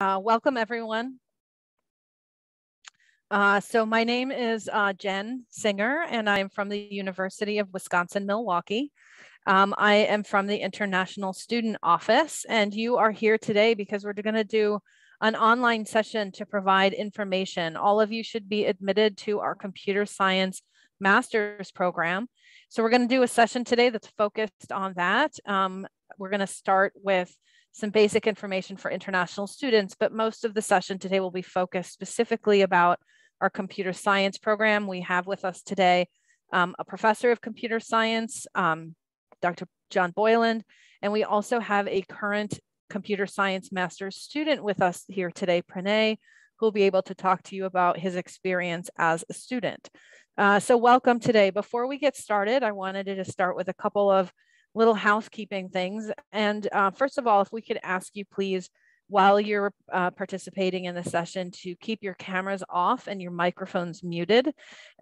Uh, welcome everyone. Uh, so my name is uh, Jen Singer and I'm from the University of Wisconsin-Milwaukee. Um, I am from the International Student Office and you are here today because we're gonna do an online session to provide information. All of you should be admitted to our computer science master's program. So we're gonna do a session today that's focused on that. Um, we're gonna start with some basic information for international students, but most of the session today will be focused specifically about our computer science program. We have with us today um, a professor of computer science, um, Dr. John Boyland, and we also have a current computer science master's student with us here today, Pranay, who will be able to talk to you about his experience as a student. Uh, so welcome today. Before we get started, I wanted to start with a couple of little housekeeping things. And uh, first of all, if we could ask you please, while you're uh, participating in the session to keep your cameras off and your microphones muted.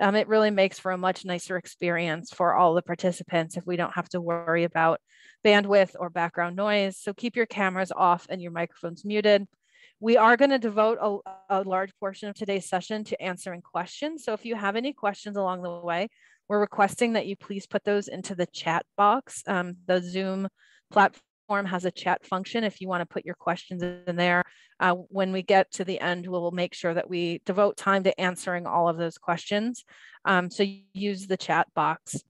Um, it really makes for a much nicer experience for all the participants if we don't have to worry about bandwidth or background noise. So keep your cameras off and your microphones muted. We are going to devote a, a large portion of today's session to answering questions. So if you have any questions along the way, we're requesting that you please put those into the chat box. Um, the Zoom platform has a chat function if you want to put your questions in there. Uh, when we get to the end, we'll make sure that we devote time to answering all of those questions. Um, so use the chat box.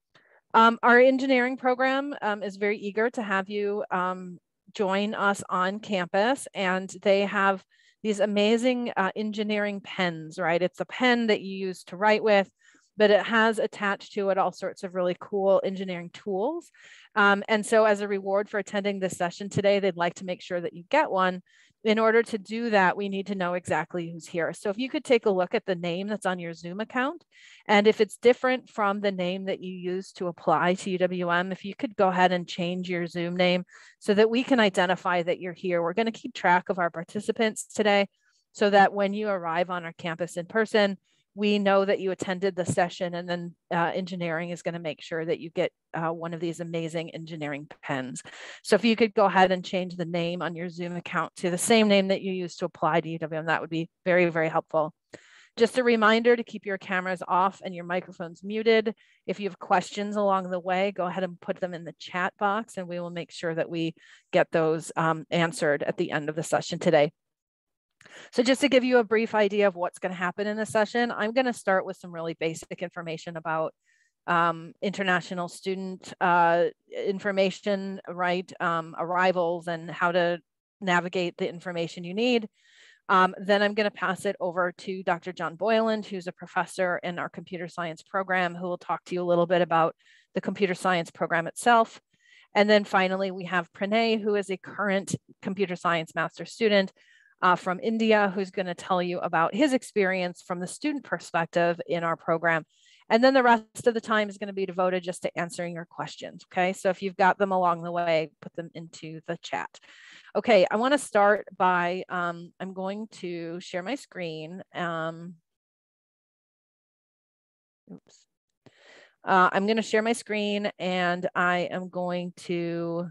Um, our engineering program um, is very eager to have you um, join us on campus and they have these amazing uh, engineering pens, right? It's a pen that you use to write with but it has attached to it all sorts of really cool engineering tools. Um, and so as a reward for attending this session today, they'd like to make sure that you get one. In order to do that, we need to know exactly who's here. So if you could take a look at the name that's on your Zoom account, and if it's different from the name that you use to apply to UWM, if you could go ahead and change your Zoom name so that we can identify that you're here. We're gonna keep track of our participants today so that when you arrive on our campus in person, we know that you attended the session and then uh, engineering is going to make sure that you get uh, one of these amazing engineering pens. So if you could go ahead and change the name on your Zoom account to the same name that you used to apply to UWM, that would be very, very helpful. Just a reminder to keep your cameras off and your microphones muted. If you have questions along the way, go ahead and put them in the chat box and we will make sure that we get those um, answered at the end of the session today. So just to give you a brief idea of what's going to happen in the session, I'm going to start with some really basic information about um, international student uh, information, right, um, arrivals and how to navigate the information you need. Um, then I'm going to pass it over to Dr. John Boyland, who's a professor in our computer science program, who will talk to you a little bit about the computer science program itself. And then finally, we have Pranay, who is a current computer science master student uh, from India who's going to tell you about his experience from the student perspective in our program. And then the rest of the time is going to be devoted just to answering your questions. Okay, so if you've got them along the way, put them into the chat. Okay, I want to start by, um, I'm going to share my screen. Um, oops. Uh, I'm going to share my screen and I am going to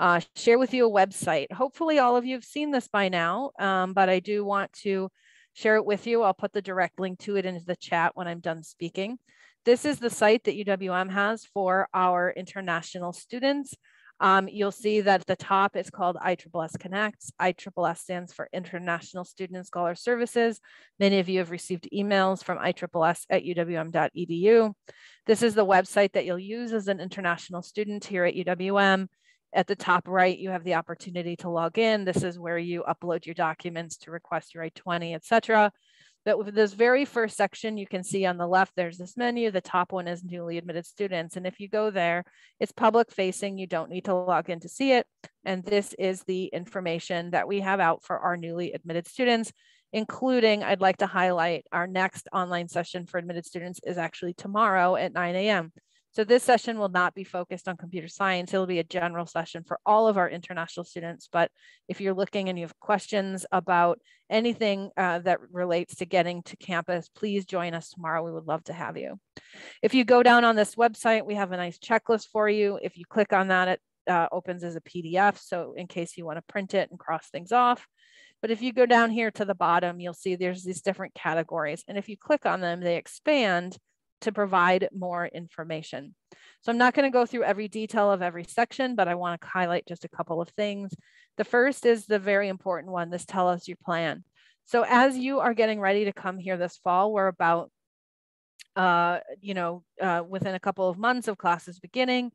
uh, share with you a website. Hopefully all of you have seen this by now, um, but I do want to share it with you. I'll put the direct link to it into the chat when I'm done speaking. This is the site that UWM has for our international students. Um, you'll see that at the top it's called ISSS Connects. ISSS stands for International Student and Scholar Services. Many of you have received emails from ISSS at uwm.edu. This is the website that you'll use as an international student here at UWM. At the top right, you have the opportunity to log in. This is where you upload your documents to request your I-20, etc. But with this very first section, you can see on the left, there's this menu. The top one is newly admitted students. And if you go there, it's public facing. You don't need to log in to see it. And this is the information that we have out for our newly admitted students, including I'd like to highlight our next online session for admitted students is actually tomorrow at 9 a.m. So this session will not be focused on computer science. It'll be a general session for all of our international students. But if you're looking and you have questions about anything uh, that relates to getting to campus, please join us tomorrow. We would love to have you. If you go down on this website, we have a nice checklist for you. If you click on that, it uh, opens as a PDF. So in case you want to print it and cross things off. But if you go down here to the bottom, you'll see there's these different categories. And if you click on them, they expand to provide more information. So I'm not going to go through every detail of every section, but I want to highlight just a couple of things. The first is the very important one, this tell us your plan. So as you are getting ready to come here this fall, we're about, uh, you know, uh, within a couple of months of classes beginning,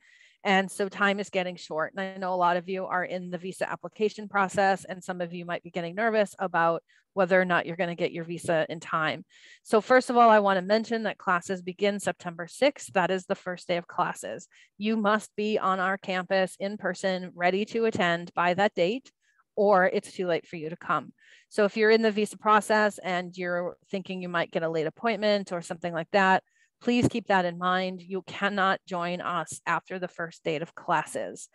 and so time is getting short. And I know a lot of you are in the visa application process, and some of you might be getting nervous about whether or not you're going to get your visa in time. So, first of all, I want to mention that classes begin September 6th. That is the first day of classes. You must be on our campus in person, ready to attend by that date, or it's too late for you to come. So, if you're in the visa process and you're thinking you might get a late appointment or something like that, Please keep that in mind. You cannot join us after the first date of classes.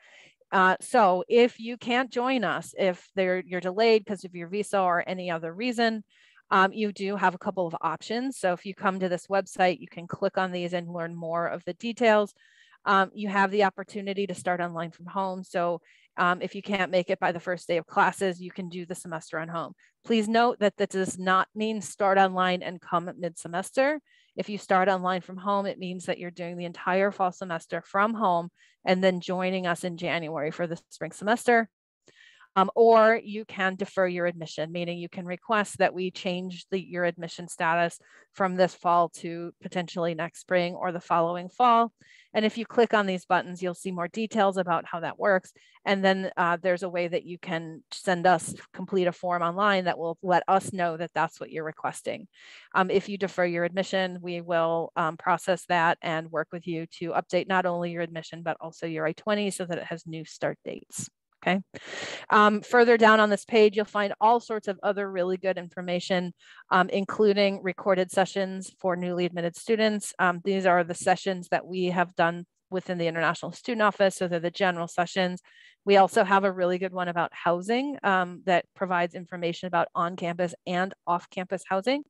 Uh, so if you can't join us, if you're delayed because of your visa or any other reason, um, you do have a couple of options. So if you come to this website, you can click on these and learn more of the details. Um, you have the opportunity to start online from home. So um, if you can't make it by the first day of classes, you can do the semester on home. Please note that that does not mean start online and come mid-semester. If you start online from home, it means that you're doing the entire fall semester from home and then joining us in January for the spring semester. Um, or you can defer your admission, meaning you can request that we change the, your admission status from this fall to potentially next spring or the following fall. And if you click on these buttons, you'll see more details about how that works. And then uh, there's a way that you can send us, complete a form online that will let us know that that's what you're requesting. Um, if you defer your admission, we will um, process that and work with you to update not only your admission, but also your I-20 so that it has new start dates. Okay. Um, further down on this page, you'll find all sorts of other really good information, um, including recorded sessions for newly admitted students. Um, these are the sessions that we have done within the International Student Office. So they're the general sessions. We also have a really good one about housing um, that provides information about on-campus and off-campus housing.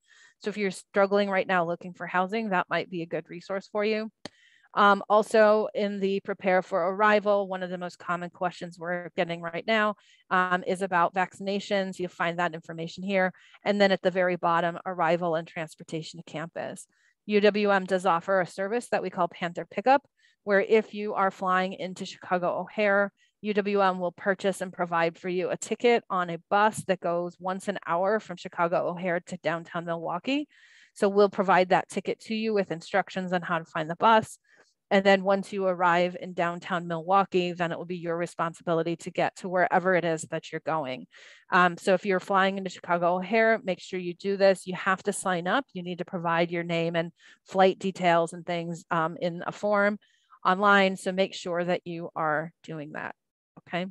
So if you're struggling right now looking for housing, that might be a good resource for you. Um, also in the prepare for arrival, one of the most common questions we're getting right now um, is about vaccinations. You'll find that information here. And then at the very bottom, arrival and transportation to campus. UWM does offer a service that we call Panther Pickup, where if you are flying into Chicago O'Hare, UWM will purchase and provide for you a ticket on a bus that goes once an hour from Chicago O'Hare to downtown Milwaukee. So we'll provide that ticket to you with instructions on how to find the bus. And then once you arrive in downtown Milwaukee, then it will be your responsibility to get to wherever it is that you're going. Um, so if you're flying into Chicago O'Hare, make sure you do this. You have to sign up. You need to provide your name and flight details and things um, in a form online. So make sure that you are doing that. Okay.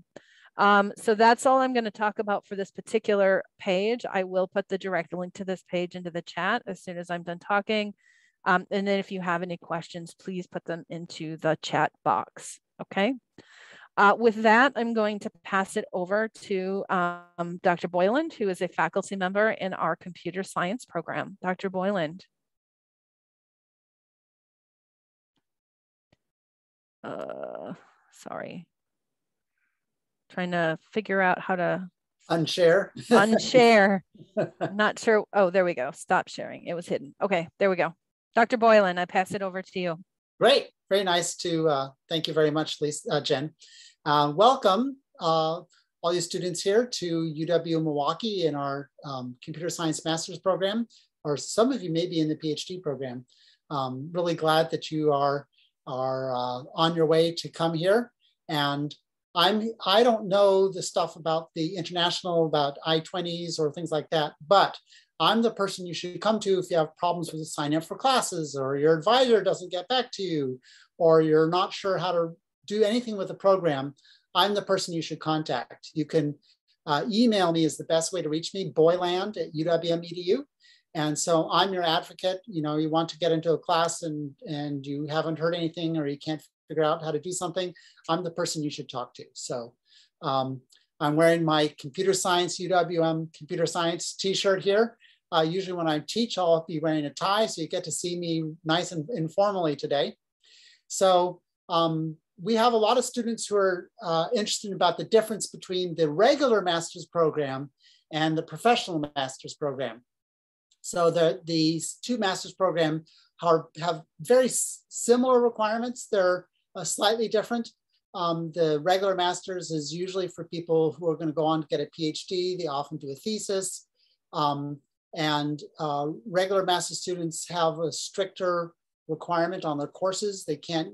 Um, so that's all I'm going to talk about for this particular page. I will put the direct link to this page into the chat as soon as I'm done talking. Um, and then if you have any questions, please put them into the chat box, okay? Uh, with that, I'm going to pass it over to um, Dr. Boyland, who is a faculty member in our computer science program. Dr. Boyland. Uh, sorry. Trying to figure out how to unshare. unshare. Not sure. Oh, there we go. Stop sharing. It was hidden. Okay, there we go. Dr. Boyland, I pass it over to you. Great, very nice to, uh, thank you very much, Lisa, uh, Jen. Uh, welcome uh, all you students here to UW Milwaukee in our um, computer science master's program, or some of you may be in the PhD program. Um, really glad that you are, are uh, on your way to come here. And I'm, I don't know the stuff about the international, about I-20s or things like that, but I'm the person you should come to if you have problems with signing up for classes or your advisor doesn't get back to you or you're not sure how to do anything with the program. I'm the person you should contact. You can uh, email me is the best way to reach me, boyland at uwm.edu. And so I'm your advocate. You know, you want to get into a class and, and you haven't heard anything or you can't figure out how to do something, I'm the person you should talk to. So um, I'm wearing my computer science UWM computer science t-shirt here. Uh, usually when I teach, I'll be wearing a tie, so you get to see me nice and informally today. So um, we have a lot of students who are uh, interested about the difference between the regular master's program and the professional master's program. So the, these two master's program are, have very similar requirements. They're uh, slightly different. Um, the regular master's is usually for people who are going to go on to get a PhD. They often do a thesis. Um, and uh, regular master students have a stricter requirement on their courses. They can't,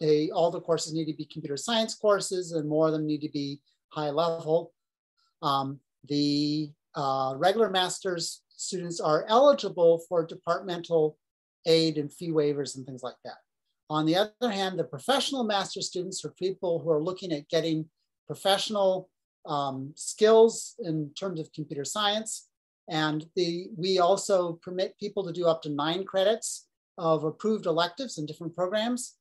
they, all the courses need to be computer science courses and more of them need to be high level. Um, the uh, regular master's students are eligible for departmental aid and fee waivers and things like that. On the other hand, the professional master students are people who are looking at getting professional um, skills in terms of computer science. And the, we also permit people to do up to nine credits of approved electives in different programs.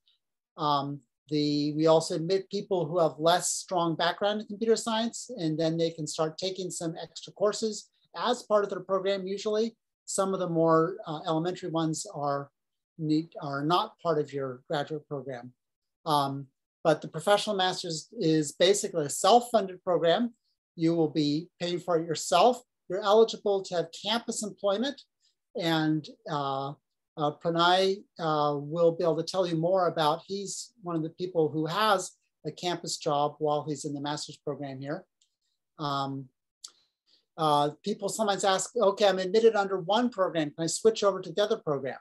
Um, the, we also admit people who have less strong background in computer science, and then they can start taking some extra courses as part of their program usually. Some of the more uh, elementary ones are, need, are not part of your graduate program. Um, but the professional master's is basically a self-funded program. You will be paying for it yourself. You're eligible to have campus employment and uh, uh, Pranay uh, will be able to tell you more about, he's one of the people who has a campus job while he's in the master's program here. Um, uh, people sometimes ask, okay, I'm admitted under one program. Can I switch over to the other program?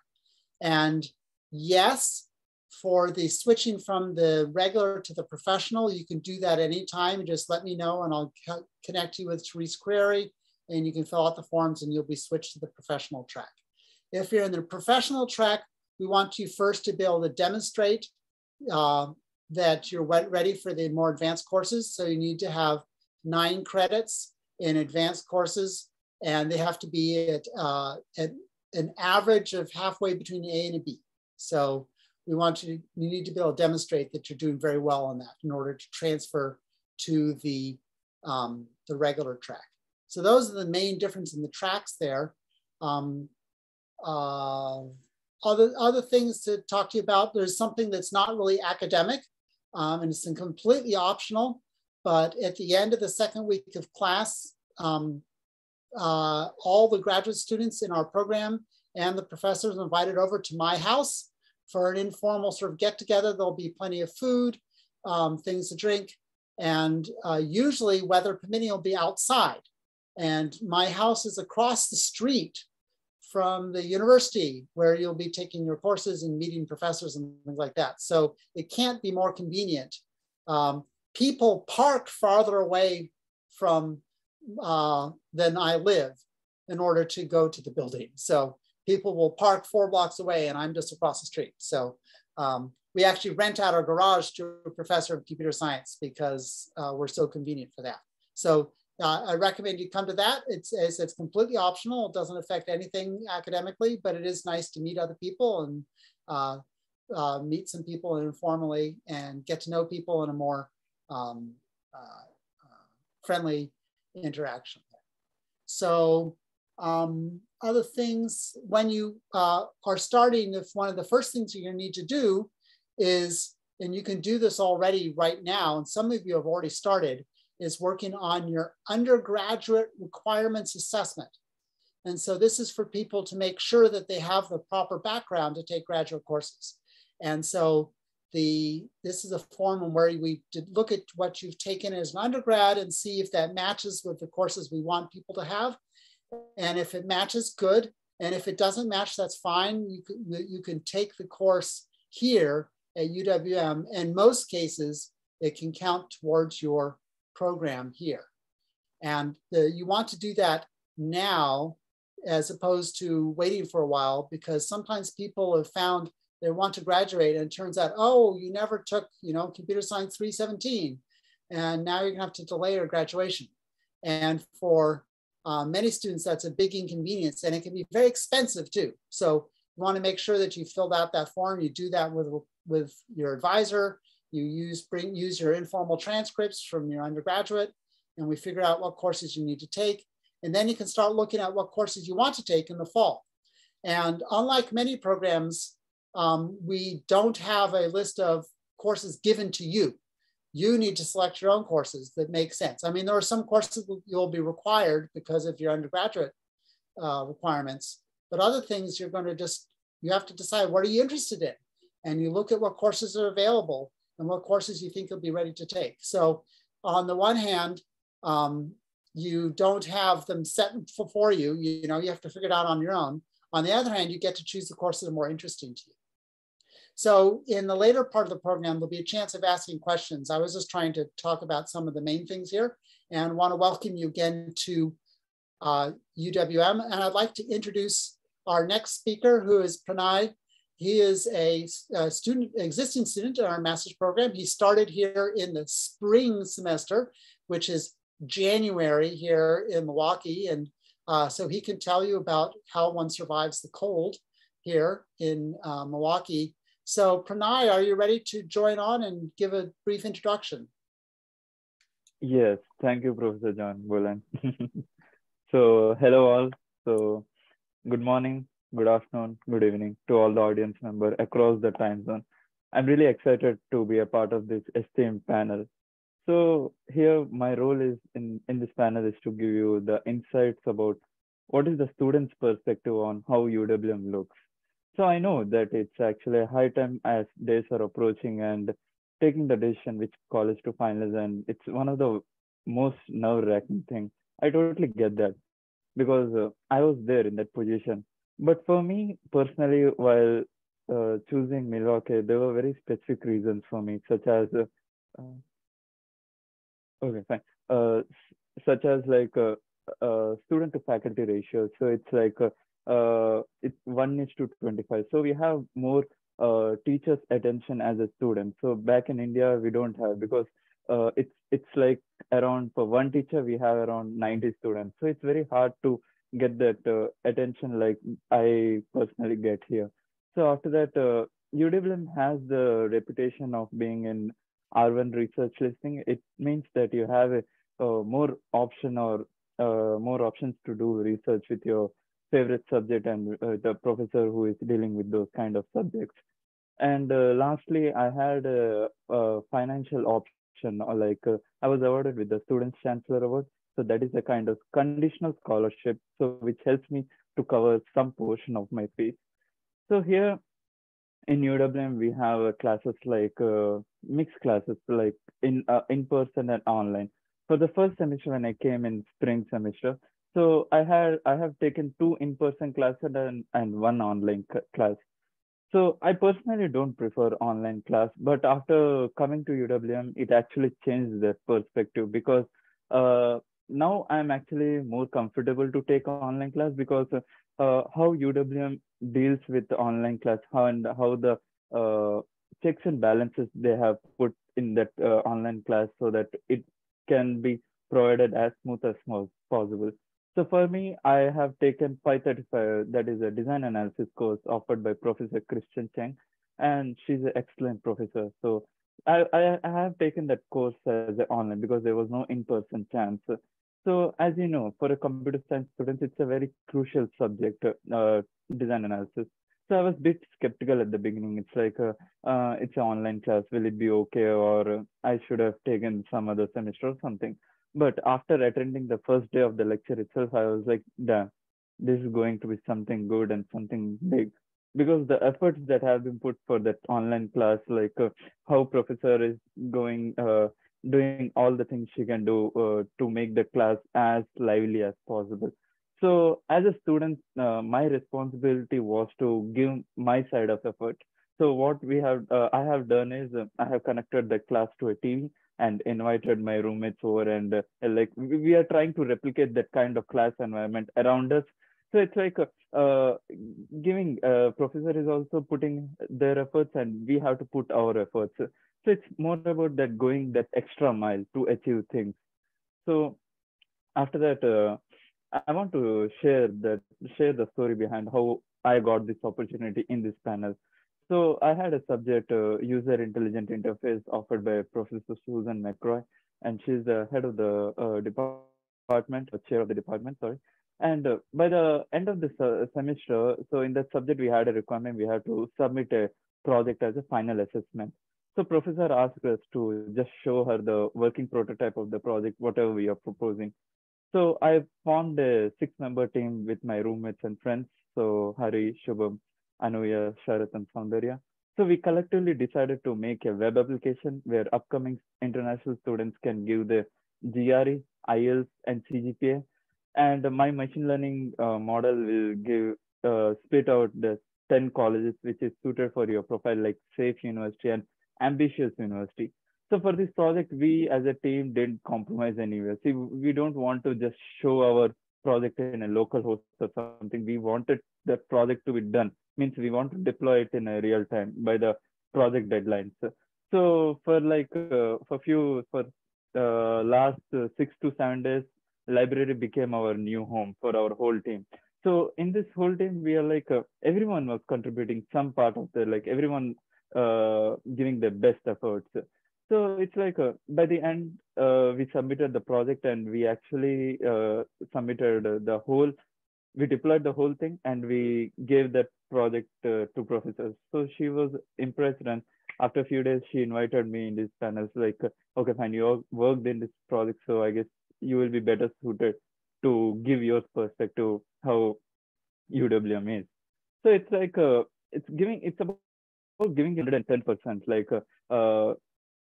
And yes, for the switching from the regular to the professional, you can do that anytime. Just let me know and I'll connect you with Therese Query and you can fill out the forms and you'll be switched to the professional track. If you're in the professional track, we want you first to be able to demonstrate uh, that you're ready for the more advanced courses. So you need to have nine credits in advanced courses, and they have to be at, uh, at an average of halfway between A and a B. So we want you, to, you need to be able to demonstrate that you're doing very well on that in order to transfer to the, um, the regular track. So those are the main difference in the tracks there. Um, uh, other, other things to talk to you about, there's something that's not really academic um, and it's completely optional. But at the end of the second week of class, um, uh, all the graduate students in our program and the professors invited over to my house for an informal sort of get together. There'll be plenty of food, um, things to drink, and uh, usually weather permitting will be outside. And my house is across the street from the university where you'll be taking your courses and meeting professors and things like that. So it can't be more convenient. Um, people park farther away from uh, than I live in order to go to the building. So people will park four blocks away and I'm just across the street. So um, we actually rent out our garage to a professor of computer science because uh, we're so convenient for that. So uh, I recommend you come to that. It's, it's, it's, completely optional. It doesn't affect anything academically, but it is nice to meet other people and uh, uh, meet some people informally and get to know people in a more um, uh, uh, friendly interaction. So um, other things, when you uh, are starting, if one of the first things you're gonna need to do is, and you can do this already right now, and some of you have already started, is working on your undergraduate requirements assessment. And so this is for people to make sure that they have the proper background to take graduate courses. And so the this is a form where we look at what you've taken as an undergrad and see if that matches with the courses we want people to have. And if it matches, good. And if it doesn't match, that's fine. You can, you can take the course here at UWM. In most cases, it can count towards your program here. And the, you want to do that now as opposed to waiting for a while because sometimes people have found they want to graduate and it turns out, oh, you never took, you know, computer science 317 and now you're gonna have to delay your graduation. And for uh, many students, that's a big inconvenience and it can be very expensive too. So you wanna make sure that you filled out that form, you do that with, with your advisor, you use, bring, use your informal transcripts from your undergraduate and we figure out what courses you need to take. And then you can start looking at what courses you want to take in the fall. And unlike many programs, um, we don't have a list of courses given to you. you need to select your own courses that make sense. I mean, there are some courses you'll be required because of your undergraduate uh, requirements, but other things you're going to just, you have to decide what are you interested in? And you look at what courses are available and what courses you think you'll be ready to take. So on the one hand, um, you don't have them set for you, you, you know, you have to figure it out on your own. On the other hand, you get to choose the courses that are more interesting to you. So in the later part of the program, there'll be a chance of asking questions. I was just trying to talk about some of the main things here and want to welcome you again to uh, UWM. And I'd like to introduce our next speaker, who is Pranay. He is a, a student, existing student in our master's program. He started here in the spring semester, which is January here in Milwaukee. And uh, so he can tell you about how one survives the cold here in uh, Milwaukee so Pranay, are you ready to join on and give a brief introduction? Yes, thank you, Professor John Bolan. so hello all. So good morning, good afternoon, good evening to all the audience member across the time zone. I'm really excited to be a part of this esteemed panel. So here my role is in, in this panel is to give you the insights about what is the student's perspective on how UWM looks so I know that it's actually a high time as days are approaching and taking the decision which college to finalize, and it's one of the most nerve-wracking thing. I totally get that because uh, I was there in that position. But for me personally, while uh, choosing Milwaukee, there were very specific reasons for me, such as uh, uh okay, fine, uh, such as like uh, student to faculty ratio. So it's like uh, it's 1 is to 25. So we have more uh, teachers' attention as a student. So back in India, we don't have because uh, it's it's like around for one teacher we have around 90 students. So it's very hard to get that uh, attention like I personally get here. So after that, uh, has the reputation of being in R1 research listing. It means that you have a, uh, more option or uh, more options to do research with your favorite subject and uh, the professor who is dealing with those kind of subjects. And uh, lastly, I had a, a financial option, or like I was awarded with the Students Chancellor Award. So that is a kind of conditional scholarship, so which helps me to cover some portion of my fees. So here in UWM, we have classes like uh, mixed classes, like in uh, in person and online. For the first semester, when I came in spring semester, so I had I have taken two in-person classes and, and one online class. So I personally don't prefer online class, but after coming to UWM, it actually changed that perspective because uh, now I'm actually more comfortable to take online class because uh, how UWM deals with online class, how and how the uh, checks and balances they have put in that uh, online class so that it can be provided as smooth as possible. So for me, I have taken 535, that is a design analysis course offered by Professor Christine Cheng, and she's an excellent professor. So I, I, I have taken that course as online because there was no in-person chance. So as you know, for a computer science student, it's a very crucial subject, uh, design analysis. So I was a bit skeptical at the beginning. It's like, uh, uh, it's an online class. Will it be okay? Or I should have taken some other semester or something. But after attending the first day of the lecture itself, I was like, damn, this is going to be something good and something big. Because the efforts that have been put for that online class, like uh, how professor is going, uh, doing all the things she can do uh, to make the class as lively as possible. So as a student, uh, my responsibility was to give my side of effort. So what we have, uh, I have done is uh, I have connected the class to a TV and invited my roommates over and uh, like we are trying to replicate that kind of class environment around us so it's like uh, giving uh, professor is also putting their efforts and we have to put our efforts. So it's more about that going that extra mile to achieve things. So after that uh, i want to share that share the story behind how i got this opportunity in this panel. So I had a subject, uh, user intelligent interface, offered by Professor Susan McRoy, and she's the head of the uh, department, or chair of the department, sorry. And uh, by the end of the uh, semester, so in that subject, we had a requirement, we had to submit a project as a final assessment. So professor asked us to just show her the working prototype of the project, whatever we are proposing. So I formed a six-member team with my roommates and friends. So Hari, Shubham, Anuya, Sharath, and Soundarya. So we collectively decided to make a web application where upcoming international students can give the GRE, IELTS, and CGPA. And my machine learning uh, model will give uh, split out the 10 colleges which is suited for your profile, like Safe University and Ambitious University. So for this project, we as a team didn't compromise anywhere. See, we don't want to just show our project in a local host or something. We wanted the project to be done. Means we want to deploy it in a real time by the project deadlines. So for like uh, for few for uh, last uh, six to seven days, library became our new home for our whole team. So in this whole team, we are like uh, everyone was contributing some part of the like everyone uh, giving their best efforts. So it's like uh, by the end, uh, we submitted the project and we actually uh, submitted the whole, we deployed the whole thing and we gave that project uh, to professors. So she was impressed and after a few days, she invited me in this panel. Like, okay, fine, you worked in this project, so I guess you will be better suited to give your perspective how UWM is. So it's like, uh, it's giving, it's about giving 110%, like uh, uh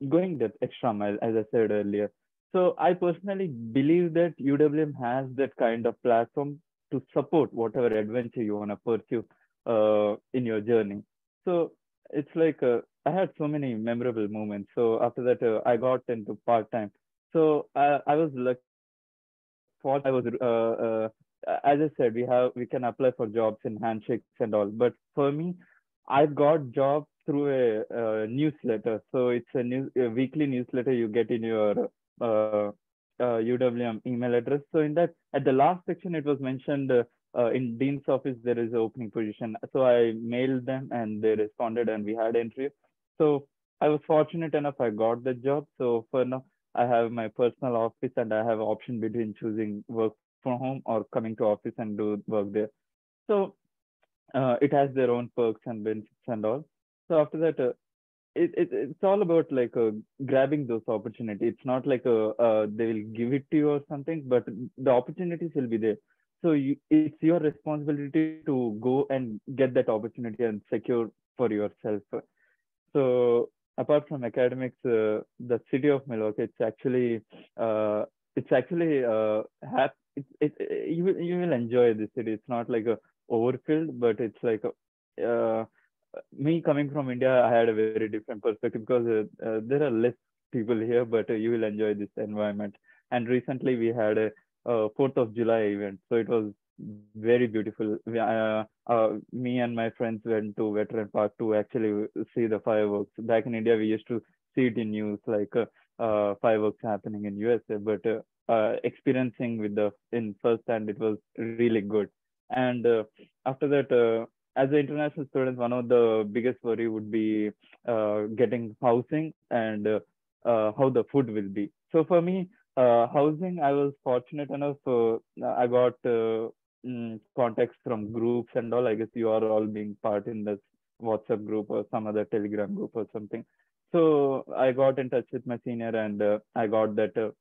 going that extra mile, as I said earlier. So I personally believe that UWM has that kind of platform to support whatever adventure you want to pursue uh, in your journey. So it's like uh, I had so many memorable moments. So after that, uh, I got into part time. So I, I was I was uh, uh, as I said, we have we can apply for jobs in handshakes and all. But for me, I got job through a, a, newsletter. So it's a, new, a weekly newsletter you get in your uh, uh, UWM email address. So in that, at the last section, it was mentioned uh, uh in Dean's office, there is an opening position. So I mailed them and they responded and we had interview. So I was fortunate enough, I got the job. So for now, I have my personal office and I have option between choosing work from home or coming to office and do work there. So uh, it has their own perks and benefits and all. So after that, uh, it, it it's all about like uh, grabbing those opportunities. It's not like uh, uh, they will give it to you or something, but the opportunities will be there. So you, it's your responsibility to go and get that opportunity and secure for yourself. So apart from academics, uh, the city of Milwaukee, it's actually uh, it's actually uh, hap- it, it, it, you will you will enjoy the city. It's not like a overfilled, but it's like a, uh, me coming from India, I had a very different perspective because uh, uh, there are less people here, but uh, you will enjoy this environment. And recently we had a Fourth of July event, so it was very beautiful. Uh, uh, me and my friends went to Veteran Park to actually see the fireworks. Back in India, we used to see it in news like uh, fireworks happening in USA, but experiencing with the in first hand, it was really good. And after that, as an international student, one of the biggest worry would be uh, getting housing and uh, uh, how the food will be. So for me, uh, housing, I was fortunate enough. Uh, I got uh, mm, contacts from groups and all. I guess you are all being part in this WhatsApp group or some other Telegram group or something. So I got in touch with my senior and I got that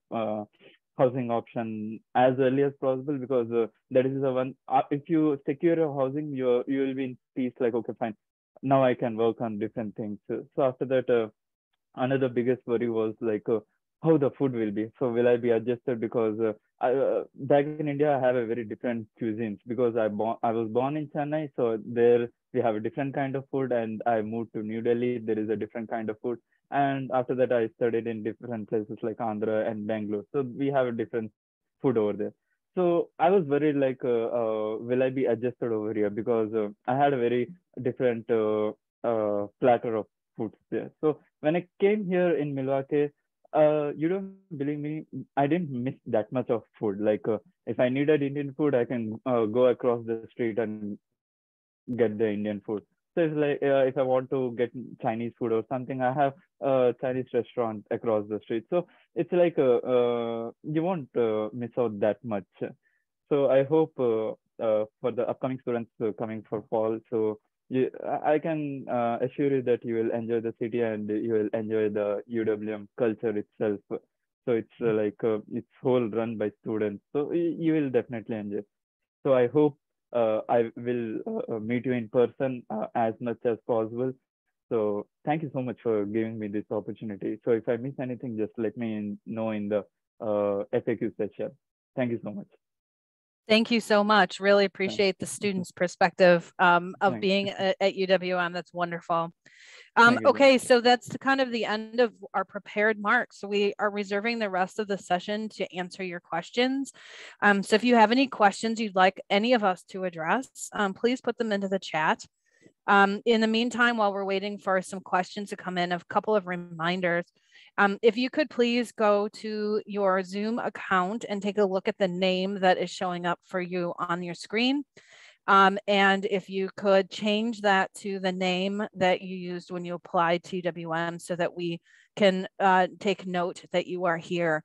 housing option as early as possible because uh, that is the one uh, if you secure your housing you you will be in peace like okay fine now i can work on different things so, so after that uh, another biggest worry was like uh, how the food will be. So will i be adjusted because uh, I, uh, back in india i have a very different cuisines because i born i was born in chennai. So there we have a different kind of food and i moved to new delhi. There is a different kind of food. And after that i studied in different places like andhra and bangalore. So we have a different food over there. So i was worried like uh, uh, will i be adjusted over here? Because uh, i had a very different uh, platter of foods there. So when i came here in milwaukee uh, you don't believe me i didn't miss that much of food like if i needed indian food i can uh, go across the street and get the indian food so it's like uh, if I want to get Chinese food or something, I have a Chinese restaurant across the street. So it's like uh, uh, you won't uh, miss out that much. So I hope uh, uh, for the upcoming students coming for fall, so you, I can uh, assure you that you will enjoy the city and you will enjoy the UWM culture itself. So it's uh, like uh, it's whole run by students. So you will definitely enjoy. So I hope uh, I will uh, meet you in person uh, as much as possible. So thank you so much for giving me this opportunity. So if I miss anything, just let me know in the FAQ session. Thank you so much. Thank you so much. Really appreciate the students' perspective um, of Thanks. being at, at, UWM. That's wonderful. Um, okay, so that's the kind of the end of our prepared marks. So we are reserving the rest of the session to answer your questions. Um, so if you have any questions you'd like any of us to address, um, please put them into the chat. Um, in the meantime, while we're waiting for some questions to come in, a couple of reminders. Um, if you could please go to your Zoom account and take a look at the name that is showing up for you on your screen. Um, and if you could change that to the name that you used when you applied to UWM so that we can uh, take note that you are here.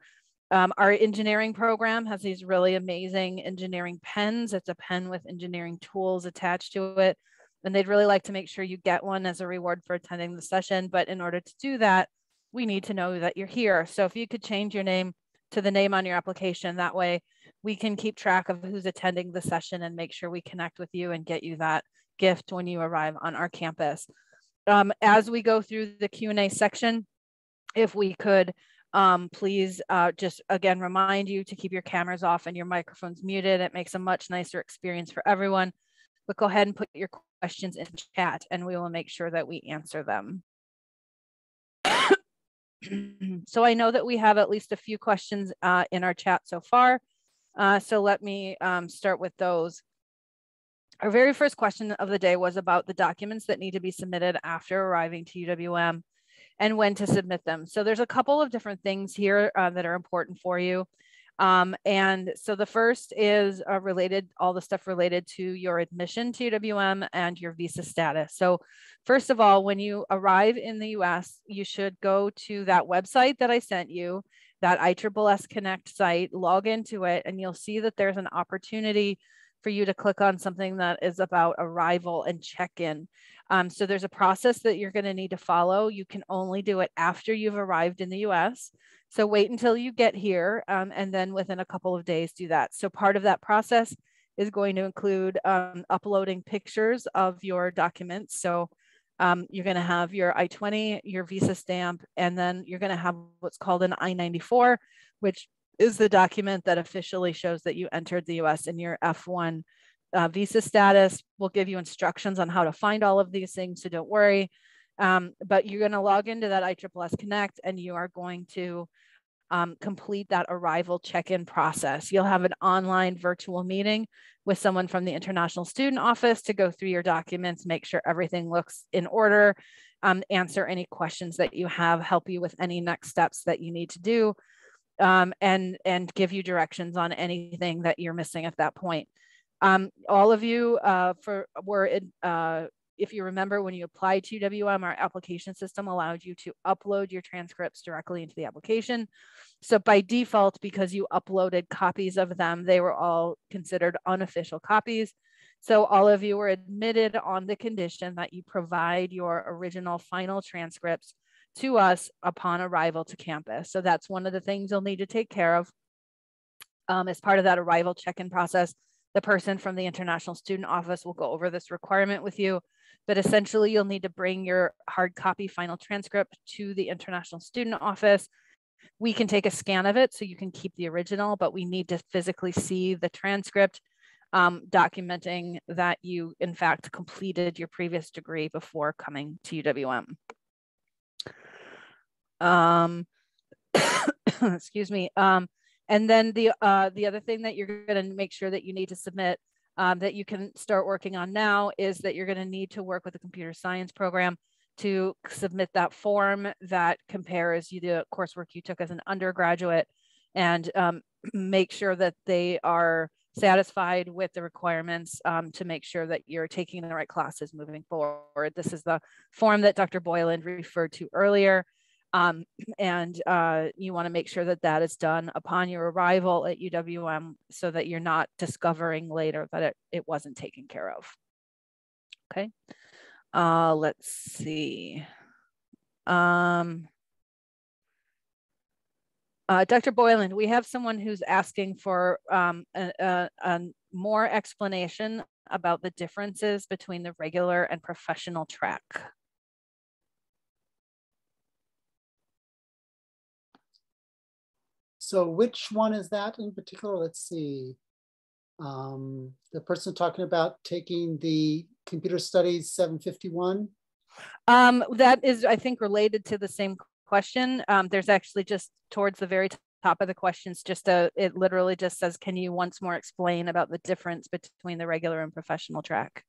Um, our engineering program has these really amazing engineering pens. It's a pen with engineering tools attached to it. And they'd really like to make sure you get one as a reward for attending the session. But in order to do that, we need to know that you're here. So if you could change your name to the name on your application, that way we can keep track of who's attending the session and make sure we connect with you and get you that gift when you arrive on our campus. Um, as we go through the Q&A section, if we could um, please uh, just again remind you to keep your cameras off and your microphones muted. It makes a much nicer experience for everyone. But go ahead and put your questions in chat and we will make sure that we answer them. so I know that we have at least a few questions uh, in our chat so far. Uh, so let me um, start with those. Our very first question of the day was about the documents that need to be submitted after arriving to UWM and when to submit them. So there's a couple of different things here uh, that are important for you. Um, and so the first is uh, related, all the stuff related to your admission to UWM and your visa status. So first of all, when you arrive in the US, you should go to that website that I sent you, that ISSS Connect site, log into it, and you'll see that there's an opportunity for you to click on something that is about arrival and check-in. Um, so there's a process that you're gonna need to follow. You can only do it after you've arrived in the US. So wait until you get here um, and then within a couple of days do that. So part of that process is going to include um, uploading pictures of your documents. So um, you're going to have your I-20, your visa stamp, and then you're going to have what's called an I-94, which is the document that officially shows that you entered the US in your F1 uh, visa status. We'll give you instructions on how to find all of these things, so don't worry. Um, but you're going to log into that ISSS Connect and you are going to um, complete that arrival check-in process. You'll have an online virtual meeting with someone from the International Student Office to go through your documents, make sure everything looks in order, um, answer any questions that you have, help you with any next steps that you need to do, um, and, and give you directions on anything that you're missing at that point. Um, all of you uh, for, were in, uh, if you remember when you applied to UWM, our application system allowed you to upload your transcripts directly into the application. So by default, because you uploaded copies of them, they were all considered unofficial copies. So all of you were admitted on the condition that you provide your original final transcripts to us upon arrival to campus. So that's one of the things you'll need to take care of um, as part of that arrival check-in process. The person from the International Student Office will go over this requirement with you but essentially you'll need to bring your hard copy final transcript to the International Student Office. We can take a scan of it so you can keep the original, but we need to physically see the transcript um, documenting that you in fact completed your previous degree before coming to UWM. Um, excuse me. Um, and then the, uh, the other thing that you're gonna make sure that you need to submit um, that you can start working on now is that you're going to need to work with the computer science program to submit that form that compares you the coursework you took as an undergraduate and um, make sure that they are satisfied with the requirements um, to make sure that you're taking the right classes moving forward. This is the form that Dr. Boyland referred to earlier. Um, and uh, you want to make sure that that is done upon your arrival at UWM so that you're not discovering later that it, it wasn't taken care of. Okay. Uh, let's see. Um, uh, Dr. Boyland, we have someone who's asking for um, a, a, a more explanation about the differences between the regular and professional track. So which one is that in particular? Let's see. Um, the person talking about taking the computer studies 751? Um, that is, I think, related to the same question. Um, there's actually just towards the very top of the questions, just a, it literally just says, can you once more explain about the difference between the regular and professional track?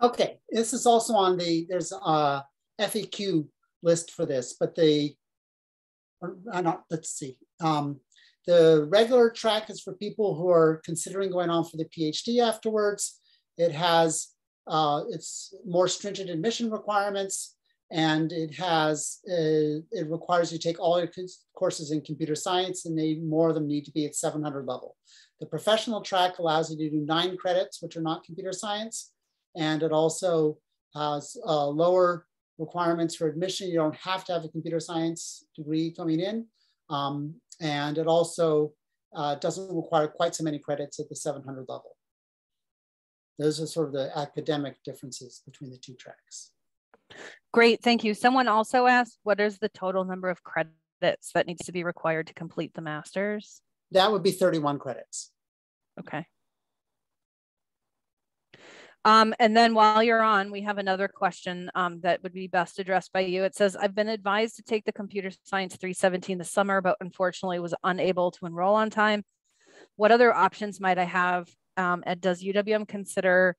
Okay, this is also on the, there's a FAQ list for this, but the, or, uh, not, let's see. Um, the regular track is for people who are considering going on for the PhD afterwards. It has, uh, it's more stringent admission requirements and it has, uh, it requires you take all your courses in computer science and they, more of them need to be at 700 level. The professional track allows you to do nine credits, which are not computer science. And it also has uh, lower requirements for admission. You don't have to have a computer science degree coming in. Um, and it also uh, doesn't require quite so many credits at the 700 level. Those are sort of the academic differences between the two tracks. Great, thank you. Someone also asked, what is the total number of credits that needs to be required to complete the master's? That would be 31 credits. Okay. Um, and then while you're on, we have another question um, that would be best addressed by you. It says, I've been advised to take the computer science 317 this summer, but unfortunately was unable to enroll on time. What other options might I have? Um, and does UWM consider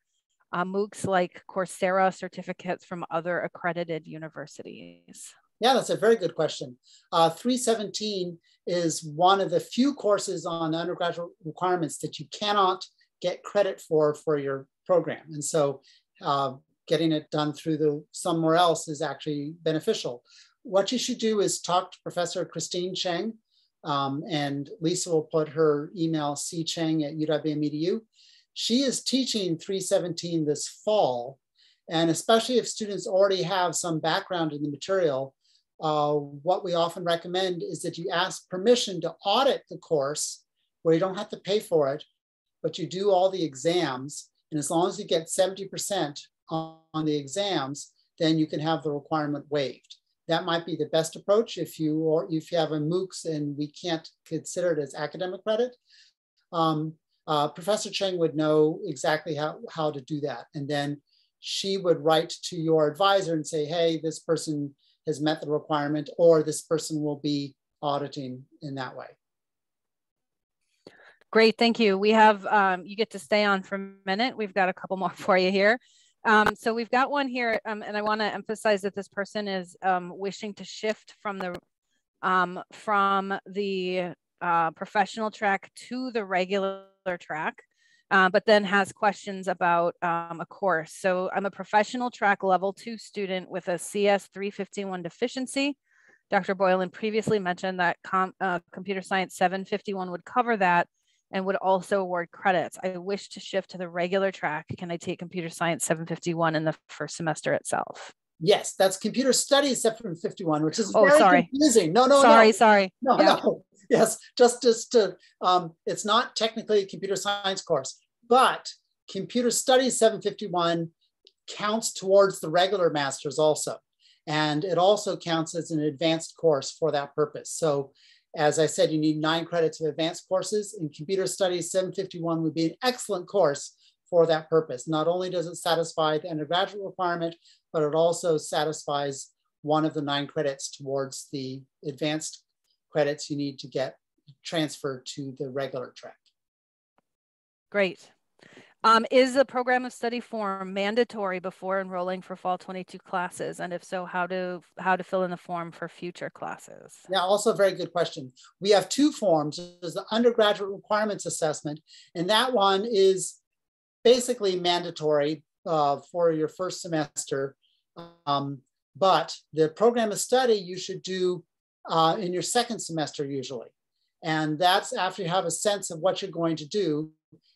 uh, MOOCs like Coursera certificates from other accredited universities? Yeah, that's a very good question. Uh, 317 is one of the few courses on undergraduate requirements that you cannot get credit for for your program. And so uh, getting it done through the somewhere else is actually beneficial. What you should do is talk to Professor Christine Cheng, um, and Lisa will put her email ccheng at uwm.edu. She is teaching 317 this fall, and especially if students already have some background in the material, uh, what we often recommend is that you ask permission to audit the course where you don't have to pay for it, but you do all the exams. And as long as you get 70% on, on the exams, then you can have the requirement waived. That might be the best approach if you or if you have a MOOCs and we can't consider it as academic credit. Um, uh, Professor Cheng would know exactly how, how to do that. And then she would write to your advisor and say, hey, this person has met the requirement or this person will be auditing in that way. Great, thank you. We have, um, you get to stay on for a minute. We've got a couple more for you here. Um, so we've got one here, um, and I want to emphasize that this person is um, wishing to shift from the um, from the uh, professional track to the regular track, uh, but then has questions about um, a course. So I'm a professional track level two student with a CS 351 deficiency. Dr. Boyland previously mentioned that com uh, computer science 751 would cover that and would also award credits. I wish to shift to the regular track. Can I take computer science 751 in the first semester itself? Yes, that's computer studies 751, which is oh, very sorry. confusing. No, no, sorry, no. sorry. No, yeah. no. Yes, just just to, um, it's not technically a computer science course, but computer studies 751 counts towards the regular masters also. And it also counts as an advanced course for that purpose. So as I said, you need nine credits of advanced courses. In computer studies, 751 would be an excellent course for that purpose. Not only does it satisfy the undergraduate requirement, but it also satisfies one of the nine credits towards the advanced credits you need to get transferred to the regular track. Great. Um, is the program of study form mandatory before enrolling for fall 22 classes? And if so, how to how to fill in the form for future classes? Yeah, also a very good question. We have two forms. There's the undergraduate requirements assessment, and that one is basically mandatory uh, for your first semester. Um, but the program of study you should do uh, in your second semester usually. And that's after you have a sense of what you're going to do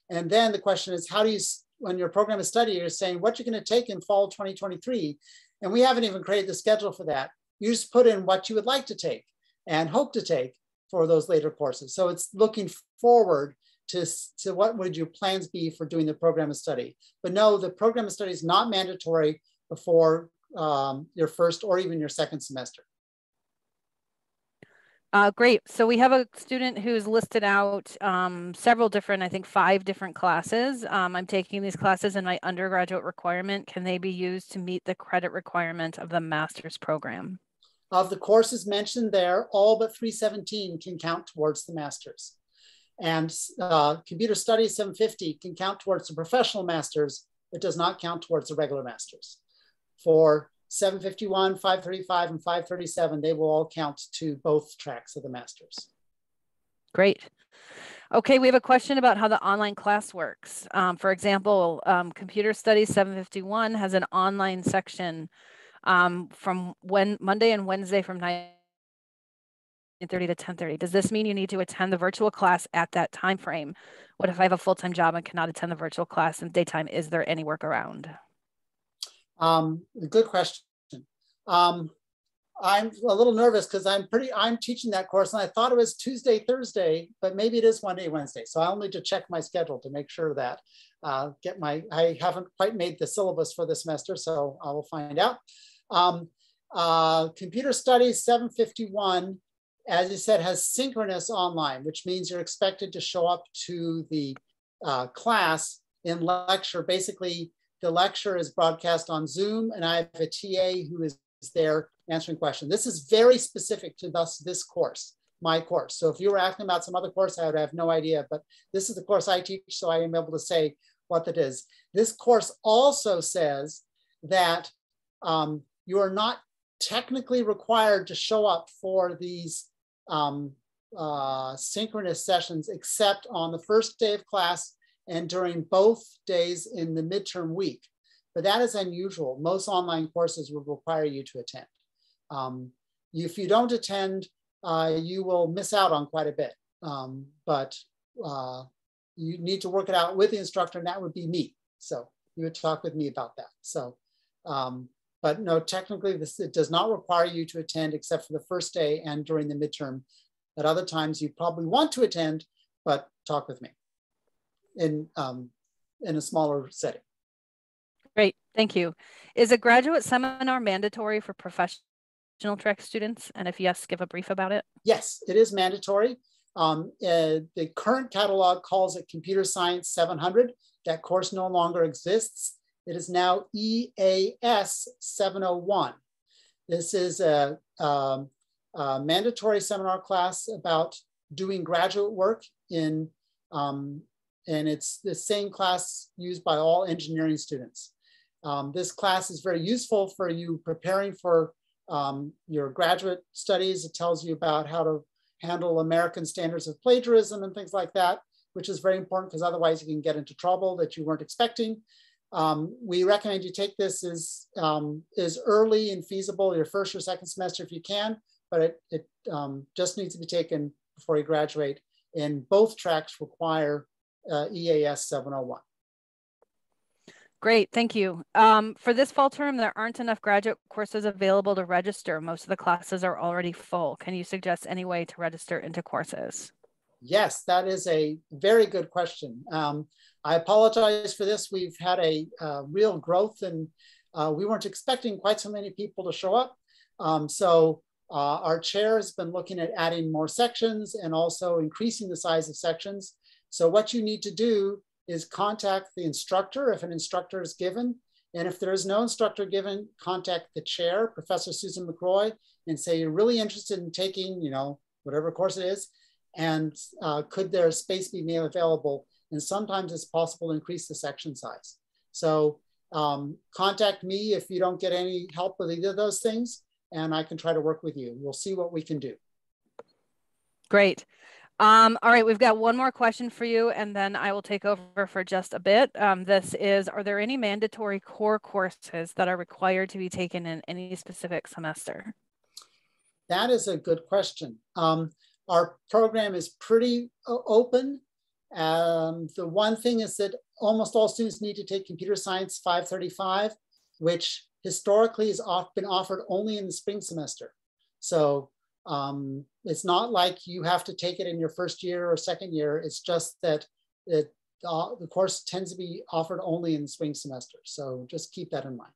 and then the question is, how do you when your program of study, you're saying what you're going to take in fall 2023, and we haven't even created the schedule for that. You just put in what you would like to take and hope to take for those later courses. So it's looking forward to, to what would your plans be for doing the program of study. But no, the program of study is not mandatory before um, your first or even your second semester. Uh, great. So we have a student who's listed out um, several different, I think five different classes. Um, I'm taking these classes in my undergraduate requirement. Can they be used to meet the credit requirement of the master's program? Of the courses mentioned there, all but 317 can count towards the master's. And uh, computer studies 750 can count towards the professional master's, but does not count towards the regular master's. For 751, 535, and 537, they will all count to both tracks of the master's. Great. Okay, we have a question about how the online class works. Um, for example, um, Computer Studies 751 has an online section um, from when Monday and Wednesday from 9 30 to 10:30. Does this mean you need to attend the virtual class at that time frame? What if I have a full-time job and cannot attend the virtual class in daytime? Is there any workaround? Um, good question. Um, I'm a little nervous because I'm pretty, I'm teaching that course and I thought it was Tuesday, Thursday, but maybe it is Monday, Wednesday. So I'll need to check my schedule to make sure that uh, get my, I haven't quite made the syllabus for the semester, so I will find out. Um, uh, computer studies 751, as you said, has synchronous online, which means you're expected to show up to the uh, class in lecture. Basically, the lecture is broadcast on Zoom, and I have a TA who is there answering questions. This is very specific to thus this course, my course. So if you were asking about some other course, I would have no idea, but this is the course I teach, so I am able to say what that is. This course also says that um, you are not technically required to show up for these um, uh, synchronous sessions except on the first day of class and during both days in the midterm week. But that is unusual. Most online courses will require you to attend. Um, if you don't attend, uh, you will miss out on quite a bit. Um, but uh, you need to work it out with the instructor, and that would be me. So you would talk with me about that. So, um, but no, technically, this it does not require you to attend except for the first day and during the midterm. At other times, you probably want to attend, but talk with me in, um, in a smaller setting. Great, thank you. Is a graduate seminar mandatory for professional track students? And if yes, give a brief about it. Yes, it is mandatory. Um, uh, the current catalog calls it Computer Science 700. That course no longer exists. It is now EAS 701. This is a, um, a mandatory seminar class about doing graduate work in um, and it's the same class used by all engineering students. Um, this class is very useful for you preparing for um, your graduate studies. It tells you about how to handle American standards of plagiarism and things like that, which is very important because otherwise you can get into trouble that you weren't expecting. Um, we recommend you take this as, um, as early and feasible, your first or second semester if you can, but it, it um, just needs to be taken before you graduate. And both tracks require uh, EAS 701. Great, thank you. Um, for this fall term, there aren't enough graduate courses available to register. Most of the classes are already full. Can you suggest any way to register into courses? Yes, that is a very good question. Um, I apologize for this. We've had a uh, real growth and uh, we weren't expecting quite so many people to show up. Um, so uh, our chair has been looking at adding more sections and also increasing the size of sections. So what you need to do is contact the instructor if an instructor is given. And if there is no instructor given, contact the chair, Professor Susan McRoy, and say you're really interested in taking, you know, whatever course it is, and uh, could there space be made available? And sometimes it's possible to increase the section size. So um, contact me if you don't get any help with either of those things, and I can try to work with you. We'll see what we can do. Great. Um, all right, we've got one more question for you, and then I will take over for just a bit. Um, this is, are there any mandatory core courses that are required to be taken in any specific semester? That is a good question. Um, our program is pretty open. Um, the one thing is that almost all students need to take computer science 535, which historically has been offered only in the spring semester. So um, it's not like you have to take it in your first year or second year. It's just that it, uh, the course tends to be offered only in the spring semester. So just keep that in mind.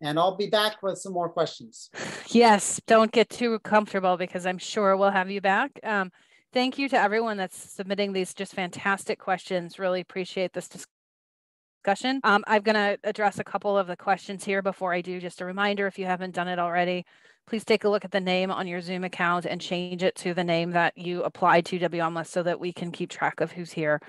And I'll be back with some more questions. Yes, don't get too comfortable because I'm sure we'll have you back. Um, thank you to everyone that's submitting these just fantastic questions. Really appreciate this discussion. Um, I'm going to address a couple of the questions here before I do. Just a reminder, if you haven't done it already, please take a look at the name on your Zoom account and change it to the name that you applied to WMLS so that we can keep track of who's here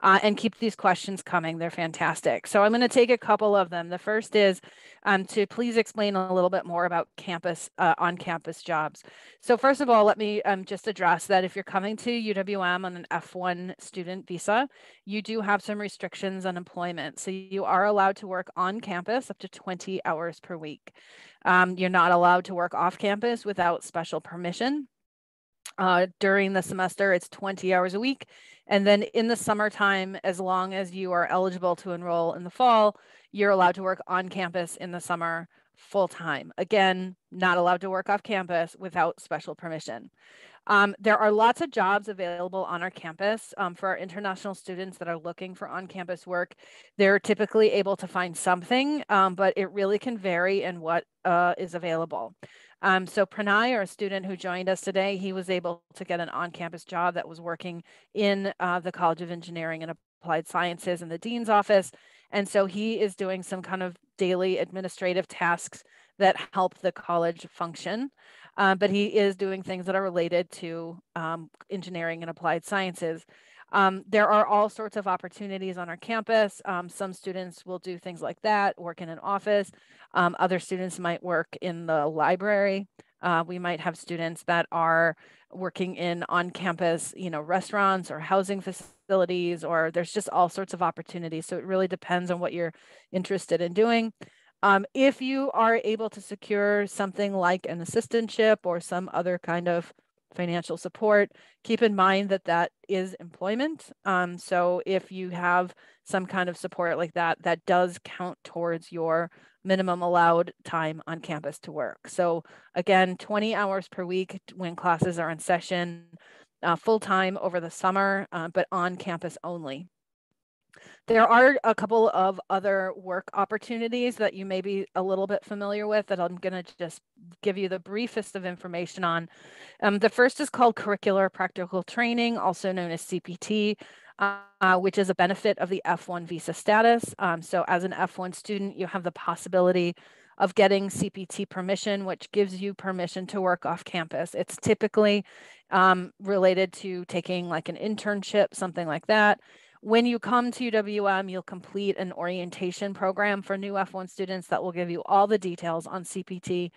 uh, and keep these questions coming. They're fantastic. So I'm going to take a couple of them. The first is um, to please explain a little bit more about campus, uh, on-campus jobs. So first of all, let me um, just address that if you're coming to UWM on an F1 student visa, you do have some restrictions on employment. So you are allowed to work on campus up to 20 hours per week. Um, you're not allowed to work off campus without special permission. Uh, during the semester, it's 20 hours a week. And then in the summertime, as long as you are eligible to enroll in the fall, you're allowed to work on campus in the summer full time. Again, not allowed to work off campus without special permission. Um, there are lots of jobs available on our campus um, for our international students that are looking for on-campus work. They're typically able to find something, um, but it really can vary in what uh, is available. Um, so Pranay, our student who joined us today, he was able to get an on-campus job that was working in uh, the College of Engineering and Applied Sciences in the Dean's office. And so he is doing some kind of daily administrative tasks that help the college function. Uh, but he is doing things that are related to um, engineering and applied sciences. Um, there are all sorts of opportunities on our campus. Um, some students will do things like that, work in an office. Um, other students might work in the library. Uh, we might have students that are working in on-campus, you know, restaurants or housing facilities, or there's just all sorts of opportunities. So it really depends on what you're interested in doing. Um, if you are able to secure something like an assistantship or some other kind of financial support, keep in mind that that is employment. Um, so if you have some kind of support like that, that does count towards your minimum allowed time on campus to work. So again, 20 hours per week when classes are in session, uh, full time over the summer, uh, but on campus only. There are a couple of other work opportunities that you may be a little bit familiar with that I'm going to just give you the briefest of information on. Um, the first is called Curricular Practical Training, also known as CPT, uh, which is a benefit of the F1 visa status. Um, so as an F1 student, you have the possibility of getting CPT permission, which gives you permission to work off campus. It's typically um, related to taking like an internship, something like that. When you come to UWM, you'll complete an orientation program for new F1 students that will give you all the details on CPT.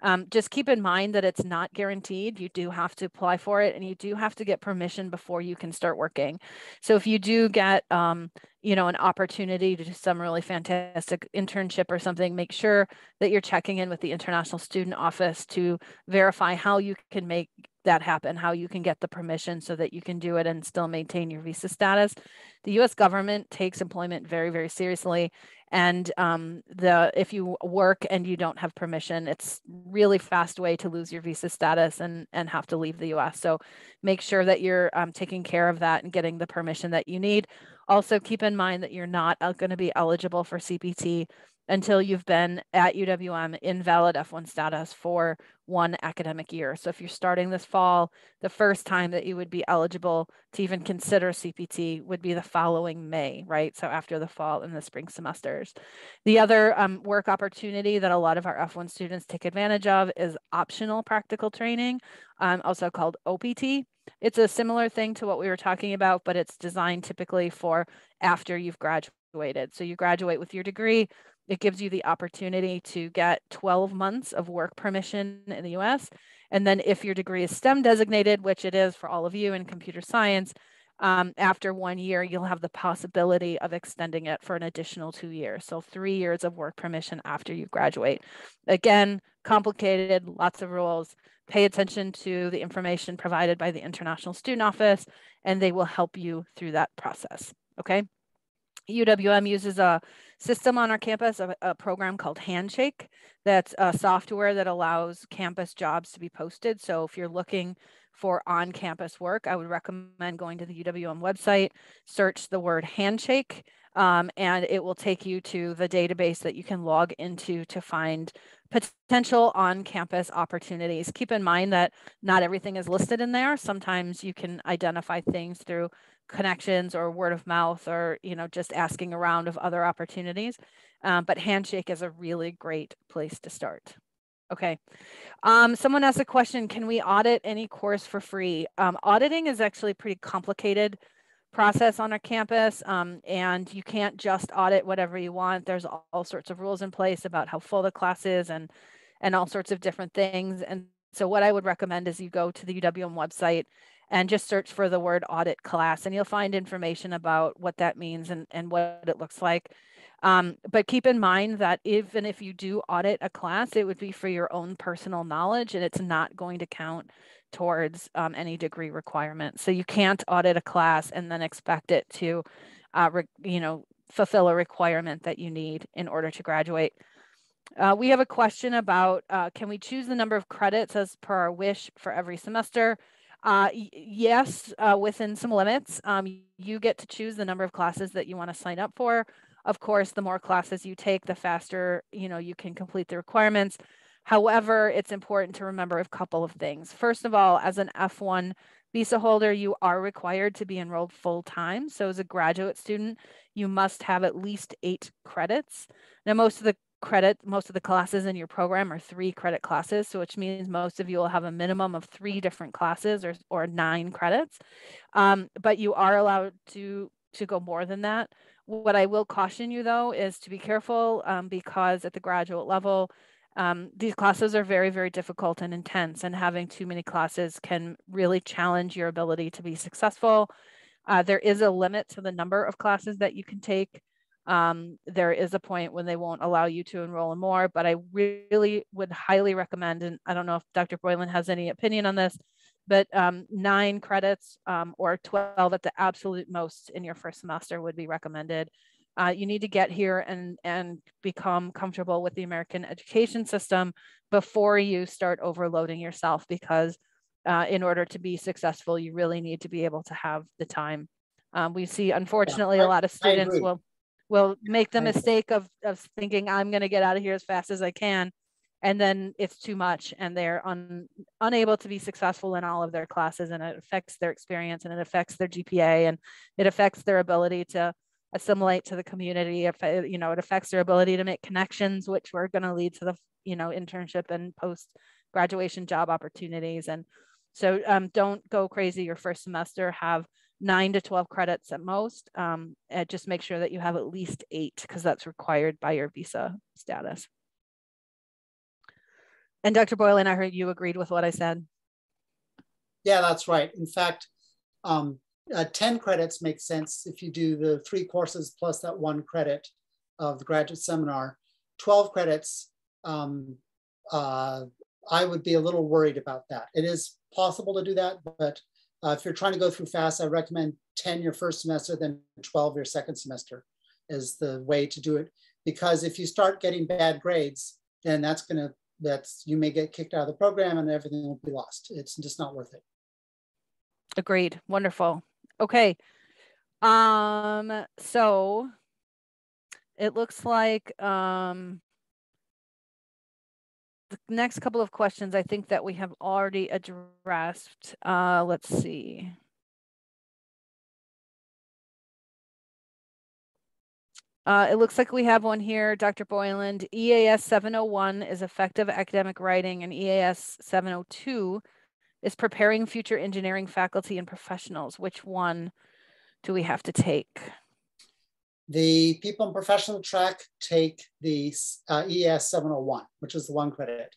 Um, just keep in mind that it's not guaranteed. You do have to apply for it and you do have to get permission before you can start working. So if you do get, um, you know, an opportunity to do some really fantastic internship or something, make sure that you're checking in with the International Student Office to verify how you can make that happen, how you can get the permission so that you can do it and still maintain your visa status. The US government takes employment very, very seriously. And um, the if you work and you don't have permission, it's really fast way to lose your visa status and, and have to leave the US. So make sure that you're um, taking care of that and getting the permission that you need. Also keep in mind that you're not uh, going to be eligible for CPT until you've been at UWM in valid F1 status for one academic year. So if you're starting this fall, the first time that you would be eligible to even consider CPT would be the following May, right? So after the fall and the spring semesters. The other um, work opportunity that a lot of our F1 students take advantage of is optional practical training, um, also called OPT. It's a similar thing to what we were talking about, but it's designed typically for after you've graduated. So you graduate with your degree, it gives you the opportunity to get 12 months of work permission in the US. And then if your degree is STEM designated, which it is for all of you in computer science, um, after one year, you'll have the possibility of extending it for an additional two years. So three years of work permission after you graduate. Again, complicated, lots of rules. Pay attention to the information provided by the International Student Office, and they will help you through that process, okay? UWM uses a system on our campus, a, a, program called Handshake. That's a software that allows campus jobs to be posted. So if you're looking for on-campus work, I would recommend going to the UWM website, search the word Handshake, um, and it will take you to the database that you can log into to find potential on-campus opportunities. Keep in mind that not everything is listed in there. Sometimes you can identify things through connections or word of mouth or you know just asking around of other opportunities um, but handshake is a really great place to start. Okay um, someone asked a question can we audit any course for free? Um, auditing is actually a pretty complicated process on our campus um, and you can't just audit whatever you want. There's all, all sorts of rules in place about how full the class is and and all sorts of different things and so what i would recommend is you go to the uwm website and just search for the word audit class and you'll find information about what that means and, and what it looks like. Um, but keep in mind that even if you do audit a class, it would be for your own personal knowledge and it's not going to count towards um, any degree requirement. So you can't audit a class and then expect it to, uh, you know, fulfill a requirement that you need in order to graduate. Uh, we have a question about, uh, can we choose the number of credits as per our wish for every semester? Uh, yes, uh, within some limits, um, you get to choose the number of classes that you want to sign up for. Of course, the more classes you take, the faster you know you can complete the requirements. However, it's important to remember a couple of things. First of all, as an F1 visa holder, you are required to be enrolled full time. So as a graduate student, you must have at least eight credits. Now, most of the credit, most of the classes in your program are three credit classes, so which means most of you will have a minimum of three different classes or, or nine credits. Um, but you are allowed to, to go more than that. What I will caution you though is to be careful um, because at the graduate level, um, these classes are very, very difficult and intense, and having too many classes can really challenge your ability to be successful. Uh, there is a limit to the number of classes that you can take um, there is a point when they won't allow you to enroll in more, but I really would highly recommend, and I don't know if Dr. Boyland has any opinion on this, but um, nine credits um, or 12 at the absolute most in your first semester would be recommended. Uh, you need to get here and, and become comfortable with the American education system before you start overloading yourself because uh, in order to be successful, you really need to be able to have the time. Um, we see, unfortunately, yeah, I, a lot of students will will make the mistake of, of thinking I'm going to get out of here as fast as I can. And then it's too much and they're un, unable to be successful in all of their classes and it affects their experience and it affects their GPA and it affects their ability to assimilate to the community. If you know, it affects their ability to make connections, which are going to lead to the, you know, internship and post graduation job opportunities. And so um, don't go crazy your first semester, have nine to 12 credits at most. Um, and just make sure that you have at least eight because that's required by your visa status. And Dr. Boyland, I heard you agreed with what I said. Yeah, that's right. In fact, um, uh, 10 credits make sense if you do the three courses plus that one credit of the graduate seminar. 12 credits, um, uh, I would be a little worried about that. It is possible to do that, but uh, if you're trying to go through fast, I recommend 10 your first semester, then 12 your second semester is the way to do it. Because if you start getting bad grades, then that's gonna, that's, you may get kicked out of the program and everything will be lost. It's just not worth it. Agreed, wonderful. Okay, um, so it looks like um, the next couple of questions I think that we have already addressed. Uh, let's see. Uh, it looks like we have one here, Dr. Boyland. EAS 701 is effective academic writing and EAS 702 is preparing future engineering faculty and professionals. Which one do we have to take? The people in professional track take the uh, EAS 701, which is the one credit.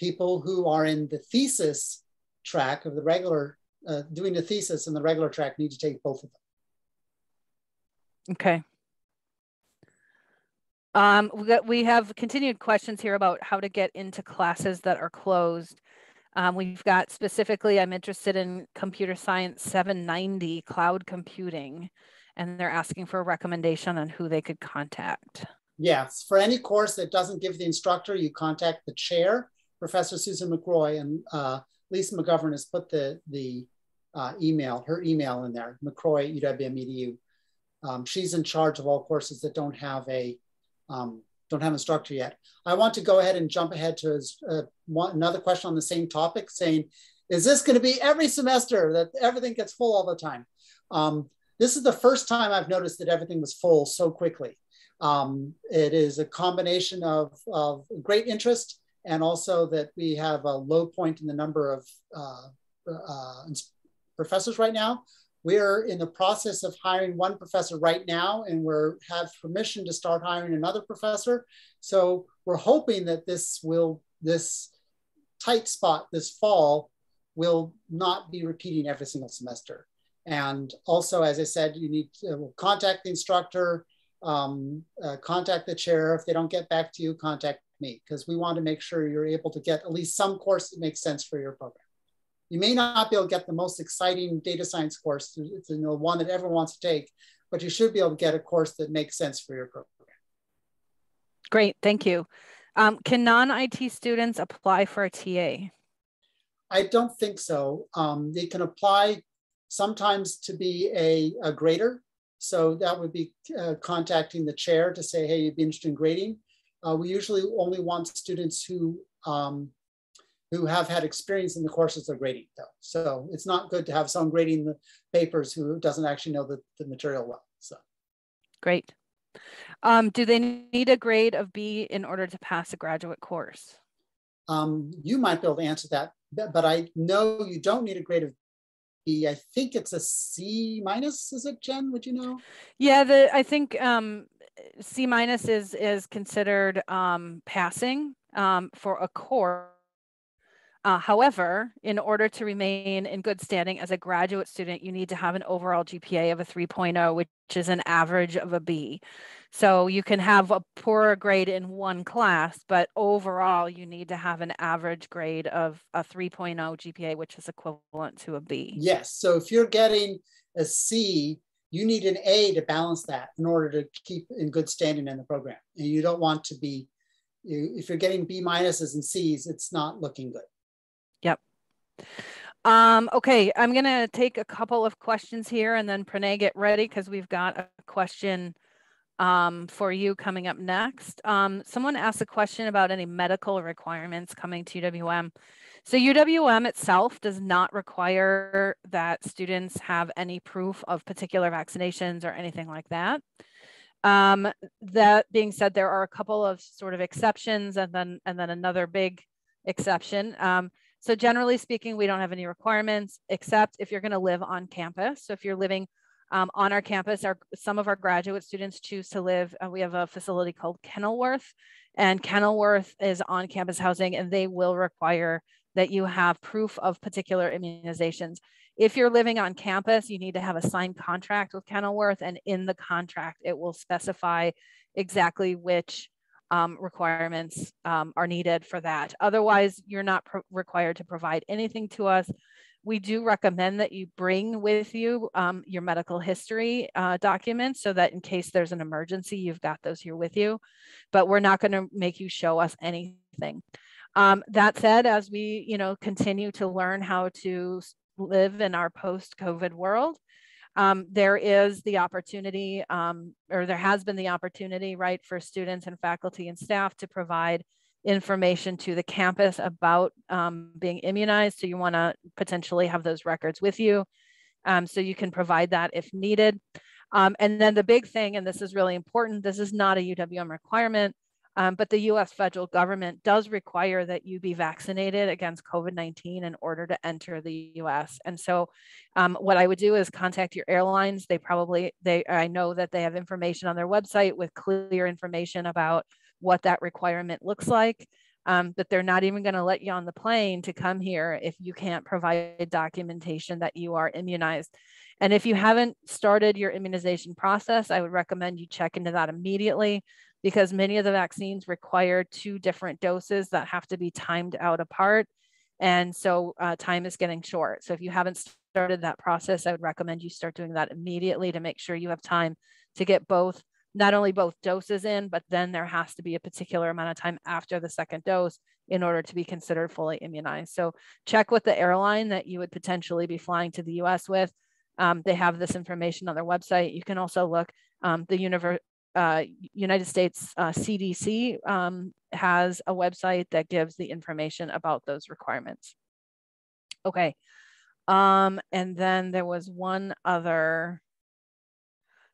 People who are in the thesis track of the regular, uh, doing the thesis in the regular track need to take both of them. Okay. Um, we, got, we have continued questions here about how to get into classes that are closed. Um, we've got specifically, I'm interested in computer science 790 cloud computing and they're asking for a recommendation on who they could contact. Yes, for any course that doesn't give the instructor, you contact the chair, Professor Susan McRoy, and uh, Lisa McGovern has put the, the uh, email, her email in there, McRoy UWM Um, she's in charge of all courses that don't have a um, don't have instructor yet. I want to go ahead and jump ahead to uh, one, another question on the same topic, saying, is this going to be every semester that everything gets full all the time? Um, this is the first time I've noticed that everything was full so quickly. Um, it is a combination of, of great interest and also that we have a low point in the number of uh, uh, professors right now. We're in the process of hiring one professor right now, and we have permission to start hiring another professor. So we're hoping that this will, this tight spot this fall will not be repeating every single semester. And also, as I said, you need to contact the instructor, um, uh, contact the chair. If they don't get back to you, contact me because we want to make sure you're able to get at least some course that makes sense for your program. You may not be able to get the most exciting data science course, know, one that everyone wants to take, but you should be able to get a course that makes sense for your program. Great, thank you. Um, can non-IT students apply for a TA? I don't think so. Um, they can apply sometimes to be a, a grader. So that would be uh, contacting the chair to say, hey, you'd be interested in grading. Uh, we usually only want students who um, who have had experience in the courses they're grading though. So it's not good to have someone grading the papers who doesn't actually know the, the material well. So great. Um, do they need a grade of B in order to pass a graduate course? Um, you might be able to answer that, but I know you don't need a grade of B. I think it's a C minus. Is it Jen? Would you know? Yeah, the I think um, C minus is is considered um, passing um, for a course uh, however, in order to remain in good standing as a graduate student, you need to have an overall GPA of a 3.0, which is an average of a B. So you can have a poorer grade in one class, but overall you need to have an average grade of a 3.0 GPA, which is equivalent to a B. Yes. So if you're getting a C, you need an A to balance that in order to keep in good standing in the program. And you don't want to be, if you're getting B minuses and C's, it's not looking good. Um, okay, I'm going to take a couple of questions here and then Pranay, get ready because we've got a question um, for you coming up next. Um, someone asked a question about any medical requirements coming to UWM. So UWM itself does not require that students have any proof of particular vaccinations or anything like that. Um, that being said, there are a couple of sort of exceptions and then and then another big exception. Um, so generally speaking, we don't have any requirements except if you're going to live on campus. So if you're living um, on our campus, our, some of our graduate students choose to live, uh, we have a facility called Kenilworth and Kenilworth is on campus housing and they will require that you have proof of particular immunizations. If you're living on campus, you need to have a signed contract with Kenilworth and in the contract, it will specify exactly which um, requirements um, are needed for that. Otherwise, you're not required to provide anything to us. We do recommend that you bring with you um, your medical history uh, documents so that in case there's an emergency, you've got those here with you, but we're not gonna make you show us anything. Um, that said, as we you know continue to learn how to live in our post-COVID world, um, there is the opportunity, um, or there has been the opportunity, right, for students and faculty and staff to provide information to the campus about um, being immunized. So you want to potentially have those records with you. Um, so you can provide that if needed. Um, and then the big thing, and this is really important, this is not a UWM requirement, um, but the US federal government does require that you be vaccinated against COVID 19 in order to enter the US. And so, um, what I would do is contact your airlines. They probably, they, I know that they have information on their website with clear information about what that requirement looks like. Um, that they're not even going to let you on the plane to come here if you can't provide documentation that you are immunized. And if you haven't started your immunization process, I would recommend you check into that immediately because many of the vaccines require two different doses that have to be timed out apart. And so uh, time is getting short. So if you haven't started that process, I would recommend you start doing that immediately to make sure you have time to get both, not only both doses in, but then there has to be a particular amount of time after the second dose in order to be considered fully immunized. So check with the airline that you would potentially be flying to the US with. Um, they have this information on their website. You can also look, um, the univer uh, United States uh, CDC um, has a website that gives the information about those requirements. Okay. Um, and then there was one other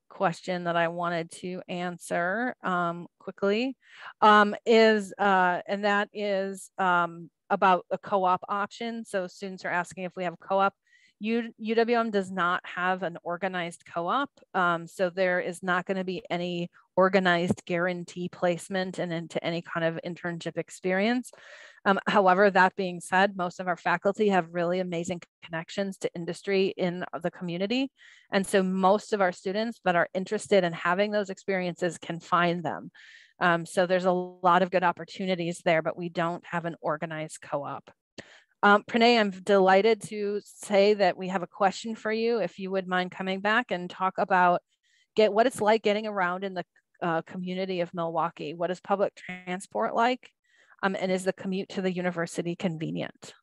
question that I wanted to answer um, quickly um, is, uh, and that is um, about a co-op option. So students are asking if we have co-op. U UWM does not have an organized co-op, um, so there is not going to be any organized guarantee placement and into any kind of internship experience. Um, however, that being said, most of our faculty have really amazing connections to industry in the community. And so most of our students that are interested in having those experiences can find them. Um, so there's a lot of good opportunities there, but we don't have an organized co-op. Um, Pranay, I'm delighted to say that we have a question for you. If you would mind coming back and talk about get what it's like getting around in the uh, community of Milwaukee. What is public transport like? Um, and is the commute to the university convenient?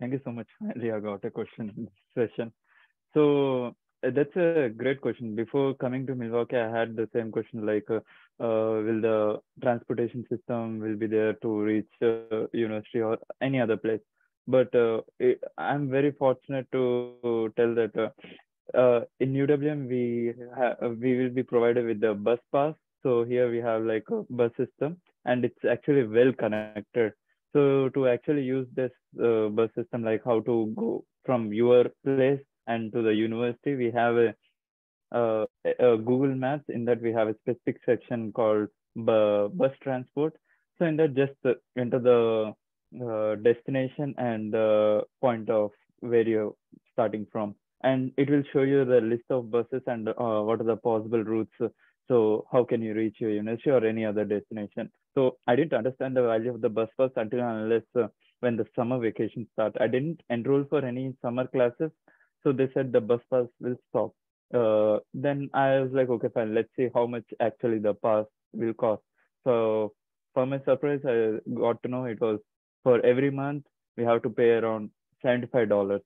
Thank you so much. I got a question in this session. So uh, that's a great question. Before coming to Milwaukee, I had the same question like, uh, uh, will the transportation system will be there to reach uh, university or any other place? But uh, it, I'm very fortunate to tell that uh, in UWM we we will be provided with the bus pass. So here we have like a bus system and it's actually well connected. So to actually use this uh, bus system, like how to go from your place and to the university, we have a, uh, a Google Maps. In that we have a specific section called bus transport. So in that, just uh, enter the uh, destination and the point of where you're starting from, and it will show you the list of buses and uh, what are the possible routes so how can you reach your university or any other destination? So I didn't understand the value of the bus pass until unless uh, when the summer vacation start. I didn't enroll for any summer classes. So they said the bus pass will stop. Uh, then I was like, okay, fine. Let's see how much actually the pass will cost. So for my surprise, I got to know it was for every month we have to pay around $75.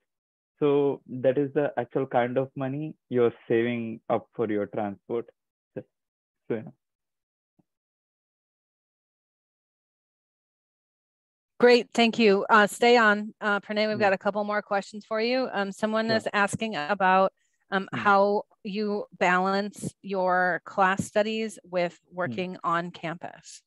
So that is the actual kind of money you're saving up for your transport. So yeah. Great, thank you. Uh, stay on, uh, Pranay. We've got a couple more questions for you. Um, someone yeah. is asking about um, mm. how you balance your class studies with hmm. working mm. on campus.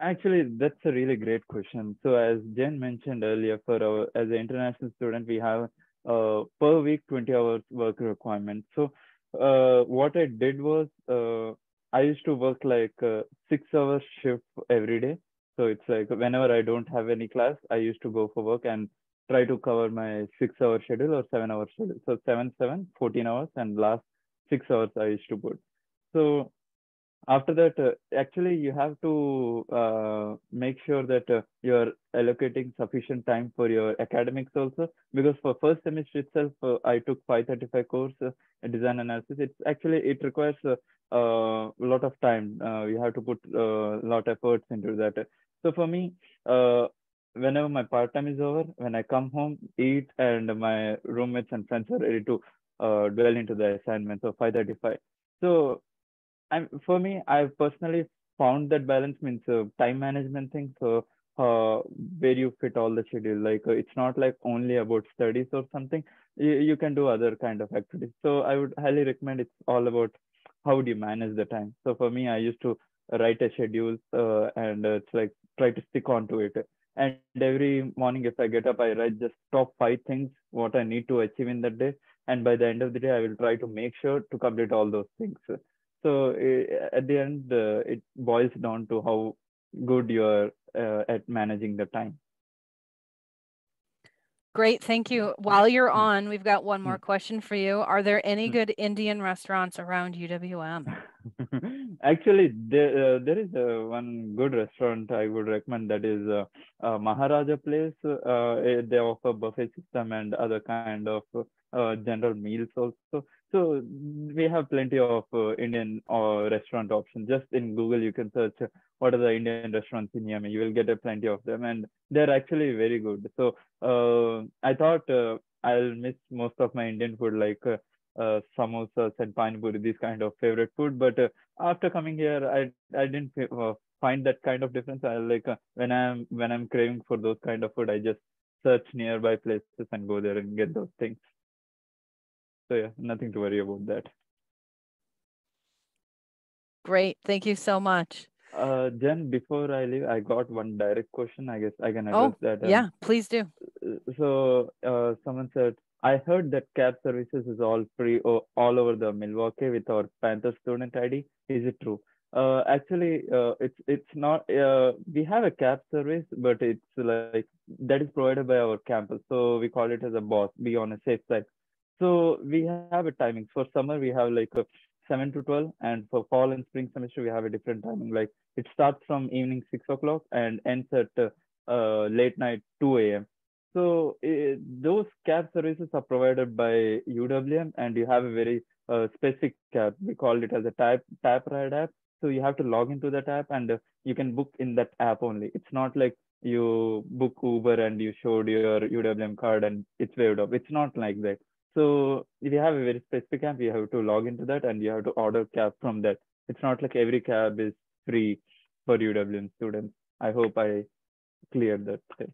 Actually, that's a really great question. So as Jen mentioned earlier, for our as an international student, we have uh, per week 20 hours work requirement. So uh, what I did was uh, I used to work like a six hours shift every day. So it's like whenever I don't have any class, I used to go for work and try to cover my six hour schedule or seven hour schedule. So seven, seven, 14 hours and last six hours I used to put. So after that, uh, actually you have to uh, make sure that uh, you're allocating sufficient time for your academics also, because for first semester itself, uh, I took 535 course uh, design analysis. It's actually, it requires uh, a lot of time. You have to put a lot of efforts into that. So for me, whenever my part time is over, when I come home, eat, and my roommates and friends are ready to dwell into the assignment. So 5:35. So I'm for me, I personally found that balance means uh, time management thing. So uh, where you fit all the schedule. Like uh, it's not like only about studies or something. You, you can do other kind of activities. So I would highly recommend. It's all about how do you manage the time so for me i used to write a schedule uh, and uh, it's like try to stick on to it and every morning if i get up i write just top five things what i need to achieve in that day and by the end of the day i will try to make sure to complete all those things so uh, at the end uh, it boils down to how good you are uh, at managing the time Great, thank you. While you're on, we've got one more question for you. Are there any good Indian restaurants around UWM? Actually, there uh, there is one good restaurant I would recommend. That is Maharaja Place. Uh, eh, they offer buffet system and other kind of uh, general meals also. So we have plenty of Indian restaurant options. Just in Google, you can search what are the Indian restaurants in Miami. You will get a plenty of them, and they're actually very good. So I thought I'll miss most of my Indian food, like uh, samosas and pani puri, these kind of favorite food. But uh, after coming here, I I didn't uh, find that kind of difference. I like uh, when I'm when I'm craving for those kind of food, I just search nearby places and go there and get those things. So yeah, nothing to worry about that. Great, thank you so much. Uh, Jen, before I leave, I got one direct question. I guess I can oh, address oh, that. Um, yeah, please do. Uh, so uh, someone said, I heard that cab services is all free all over the Milwaukee with our Panther student ID. Is it true? Uh, actually, uh, it's it's not. Uh, we have a cab service, but it's like that is provided by our campus. So we call it as a BOSS. Be on a safe side. So we have a timing. For summer, we have like a seven to twelve, and for fall and spring semester, we have a different timing. Like it starts from evening six o'clock and ends at uh, late night two a.m. So uh, those cab services are provided by UWM, and you have a very uh, specific cab. We call it as a type TapRide app. So you have to log into that app, and uh, you can book in that app only. It's not like you book Uber and you showed your UWM card and it's waived off. It's not like that. So if you have a very specific app, you have to log into that and you have to order cab from that. It's not like every cab is free for UWM students. I hope I cleared that thing.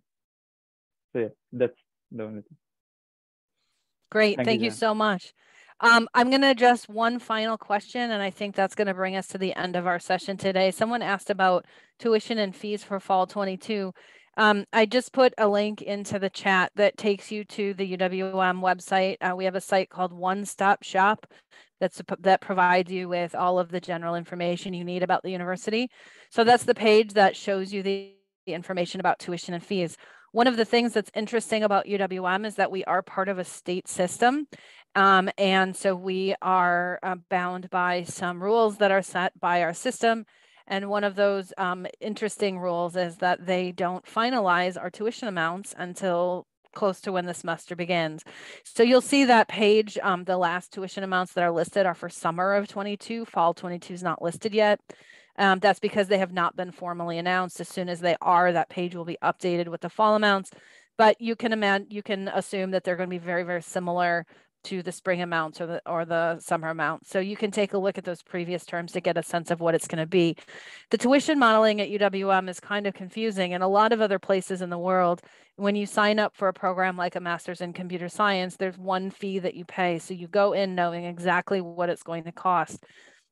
So yeah, that's the only thing. Great, thank, thank you, you so much. Um, I'm going to address one final question, and I think that's going to bring us to the end of our session today. Someone asked about tuition and fees for fall 22. Um, I just put a link into the chat that takes you to the UWM website. Uh, we have a site called One Stop Shop that's that provides you with all of the general information you need about the university. So that's the page that shows you the, the information about tuition and fees. One of the things that's interesting about UWM is that we are part of a state system. Um, and so we are uh, bound by some rules that are set by our system. And one of those um, interesting rules is that they don't finalize our tuition amounts until close to when the semester begins. So you'll see that page, um, the last tuition amounts that are listed are for summer of 22, fall 22 is not listed yet. Um, that's because they have not been formally announced. As soon as they are, that page will be updated with the fall amounts. But you can imagine, you can assume that they're going to be very, very similar to the spring amounts or the or the summer amounts. So you can take a look at those previous terms to get a sense of what it's going to be. The tuition modeling at UWM is kind of confusing and a lot of other places in the world when you sign up for a program like a master's in computer science, there's one fee that you pay. So you go in knowing exactly what it's going to cost.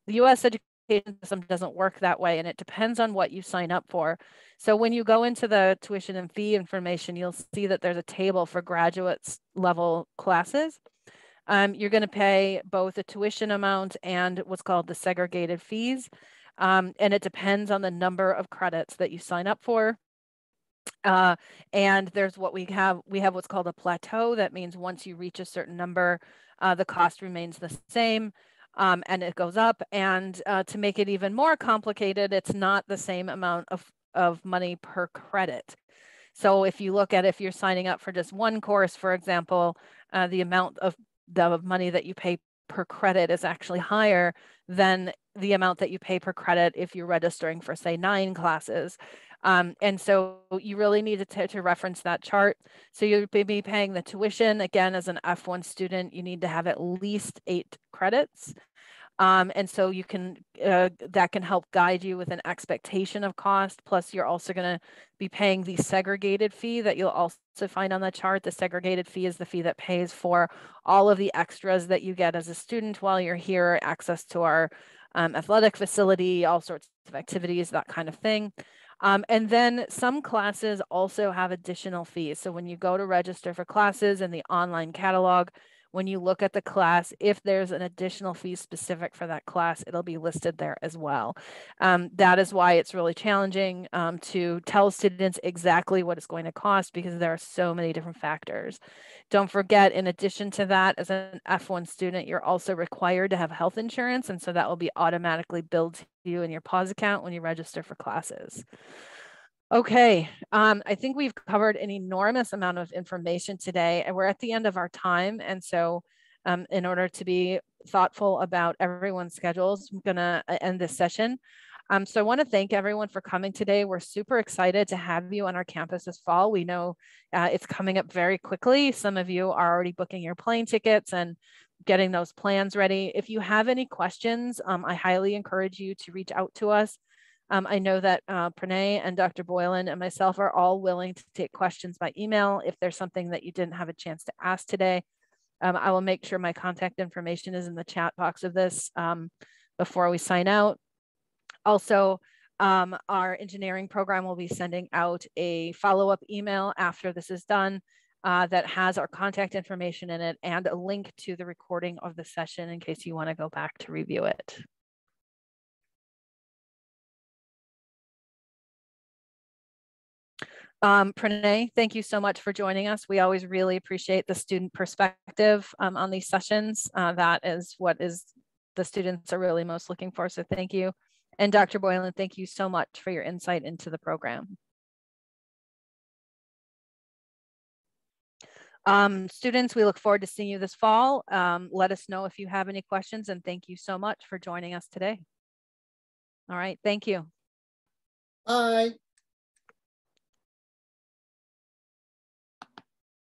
The US education system doesn't work that way and it depends on what you sign up for. So when you go into the tuition and fee information, you'll see that there's a table for graduate level classes. Um, you're going to pay both a tuition amount and what's called the segregated fees. Um, and it depends on the number of credits that you sign up for. Uh, and there's what we have, we have what's called a plateau. That means once you reach a certain number, uh, the cost remains the same um, and it goes up. And uh, to make it even more complicated, it's not the same amount of, of money per credit. So if you look at if you're signing up for just one course, for example, uh, the amount of the money that you pay per credit is actually higher than the amount that you pay per credit if you're registering for say nine classes. Um, and so you really need to, to reference that chart. So you'll be paying the tuition. Again, as an F1 student, you need to have at least eight credits. Um, and so you can, uh, that can help guide you with an expectation of cost. Plus you're also gonna be paying the segregated fee that you'll also find on the chart. The segregated fee is the fee that pays for all of the extras that you get as a student while you're here, access to our um, athletic facility, all sorts of activities, that kind of thing. Um, and then some classes also have additional fees. So when you go to register for classes in the online catalog, when you look at the class, if there's an additional fee specific for that class, it'll be listed there as well. Um, that is why it's really challenging um, to tell students exactly what it's going to cost because there are so many different factors. Don't forget, in addition to that, as an F1 student, you're also required to have health insurance. And so that will be automatically billed to you in your PAWS account when you register for classes. Okay, um, I think we've covered an enormous amount of information today and we're at the end of our time. And so um, in order to be thoughtful about everyone's schedules, I'm gonna uh, end this session. Um, so I wanna thank everyone for coming today. We're super excited to have you on our campus this fall. We know uh, it's coming up very quickly. Some of you are already booking your plane tickets and getting those plans ready. If you have any questions, um, I highly encourage you to reach out to us. Um, I know that uh, Pranay and Dr. Boyland and myself are all willing to take questions by email. If there's something that you didn't have a chance to ask today, um, I will make sure my contact information is in the chat box of this um, before we sign out. Also, um, our engineering program will be sending out a follow-up email after this is done uh, that has our contact information in it and a link to the recording of the session in case you want to go back to review it. Um, Pranay, thank you so much for joining us. We always really appreciate the student perspective um, on these sessions. Uh, that is what is the students are really most looking for. So thank you. And Dr. Boyland, thank you so much for your insight into the program. Um, students, we look forward to seeing you this fall. Um, let us know if you have any questions and thank you so much for joining us today. All right, thank you. Bye.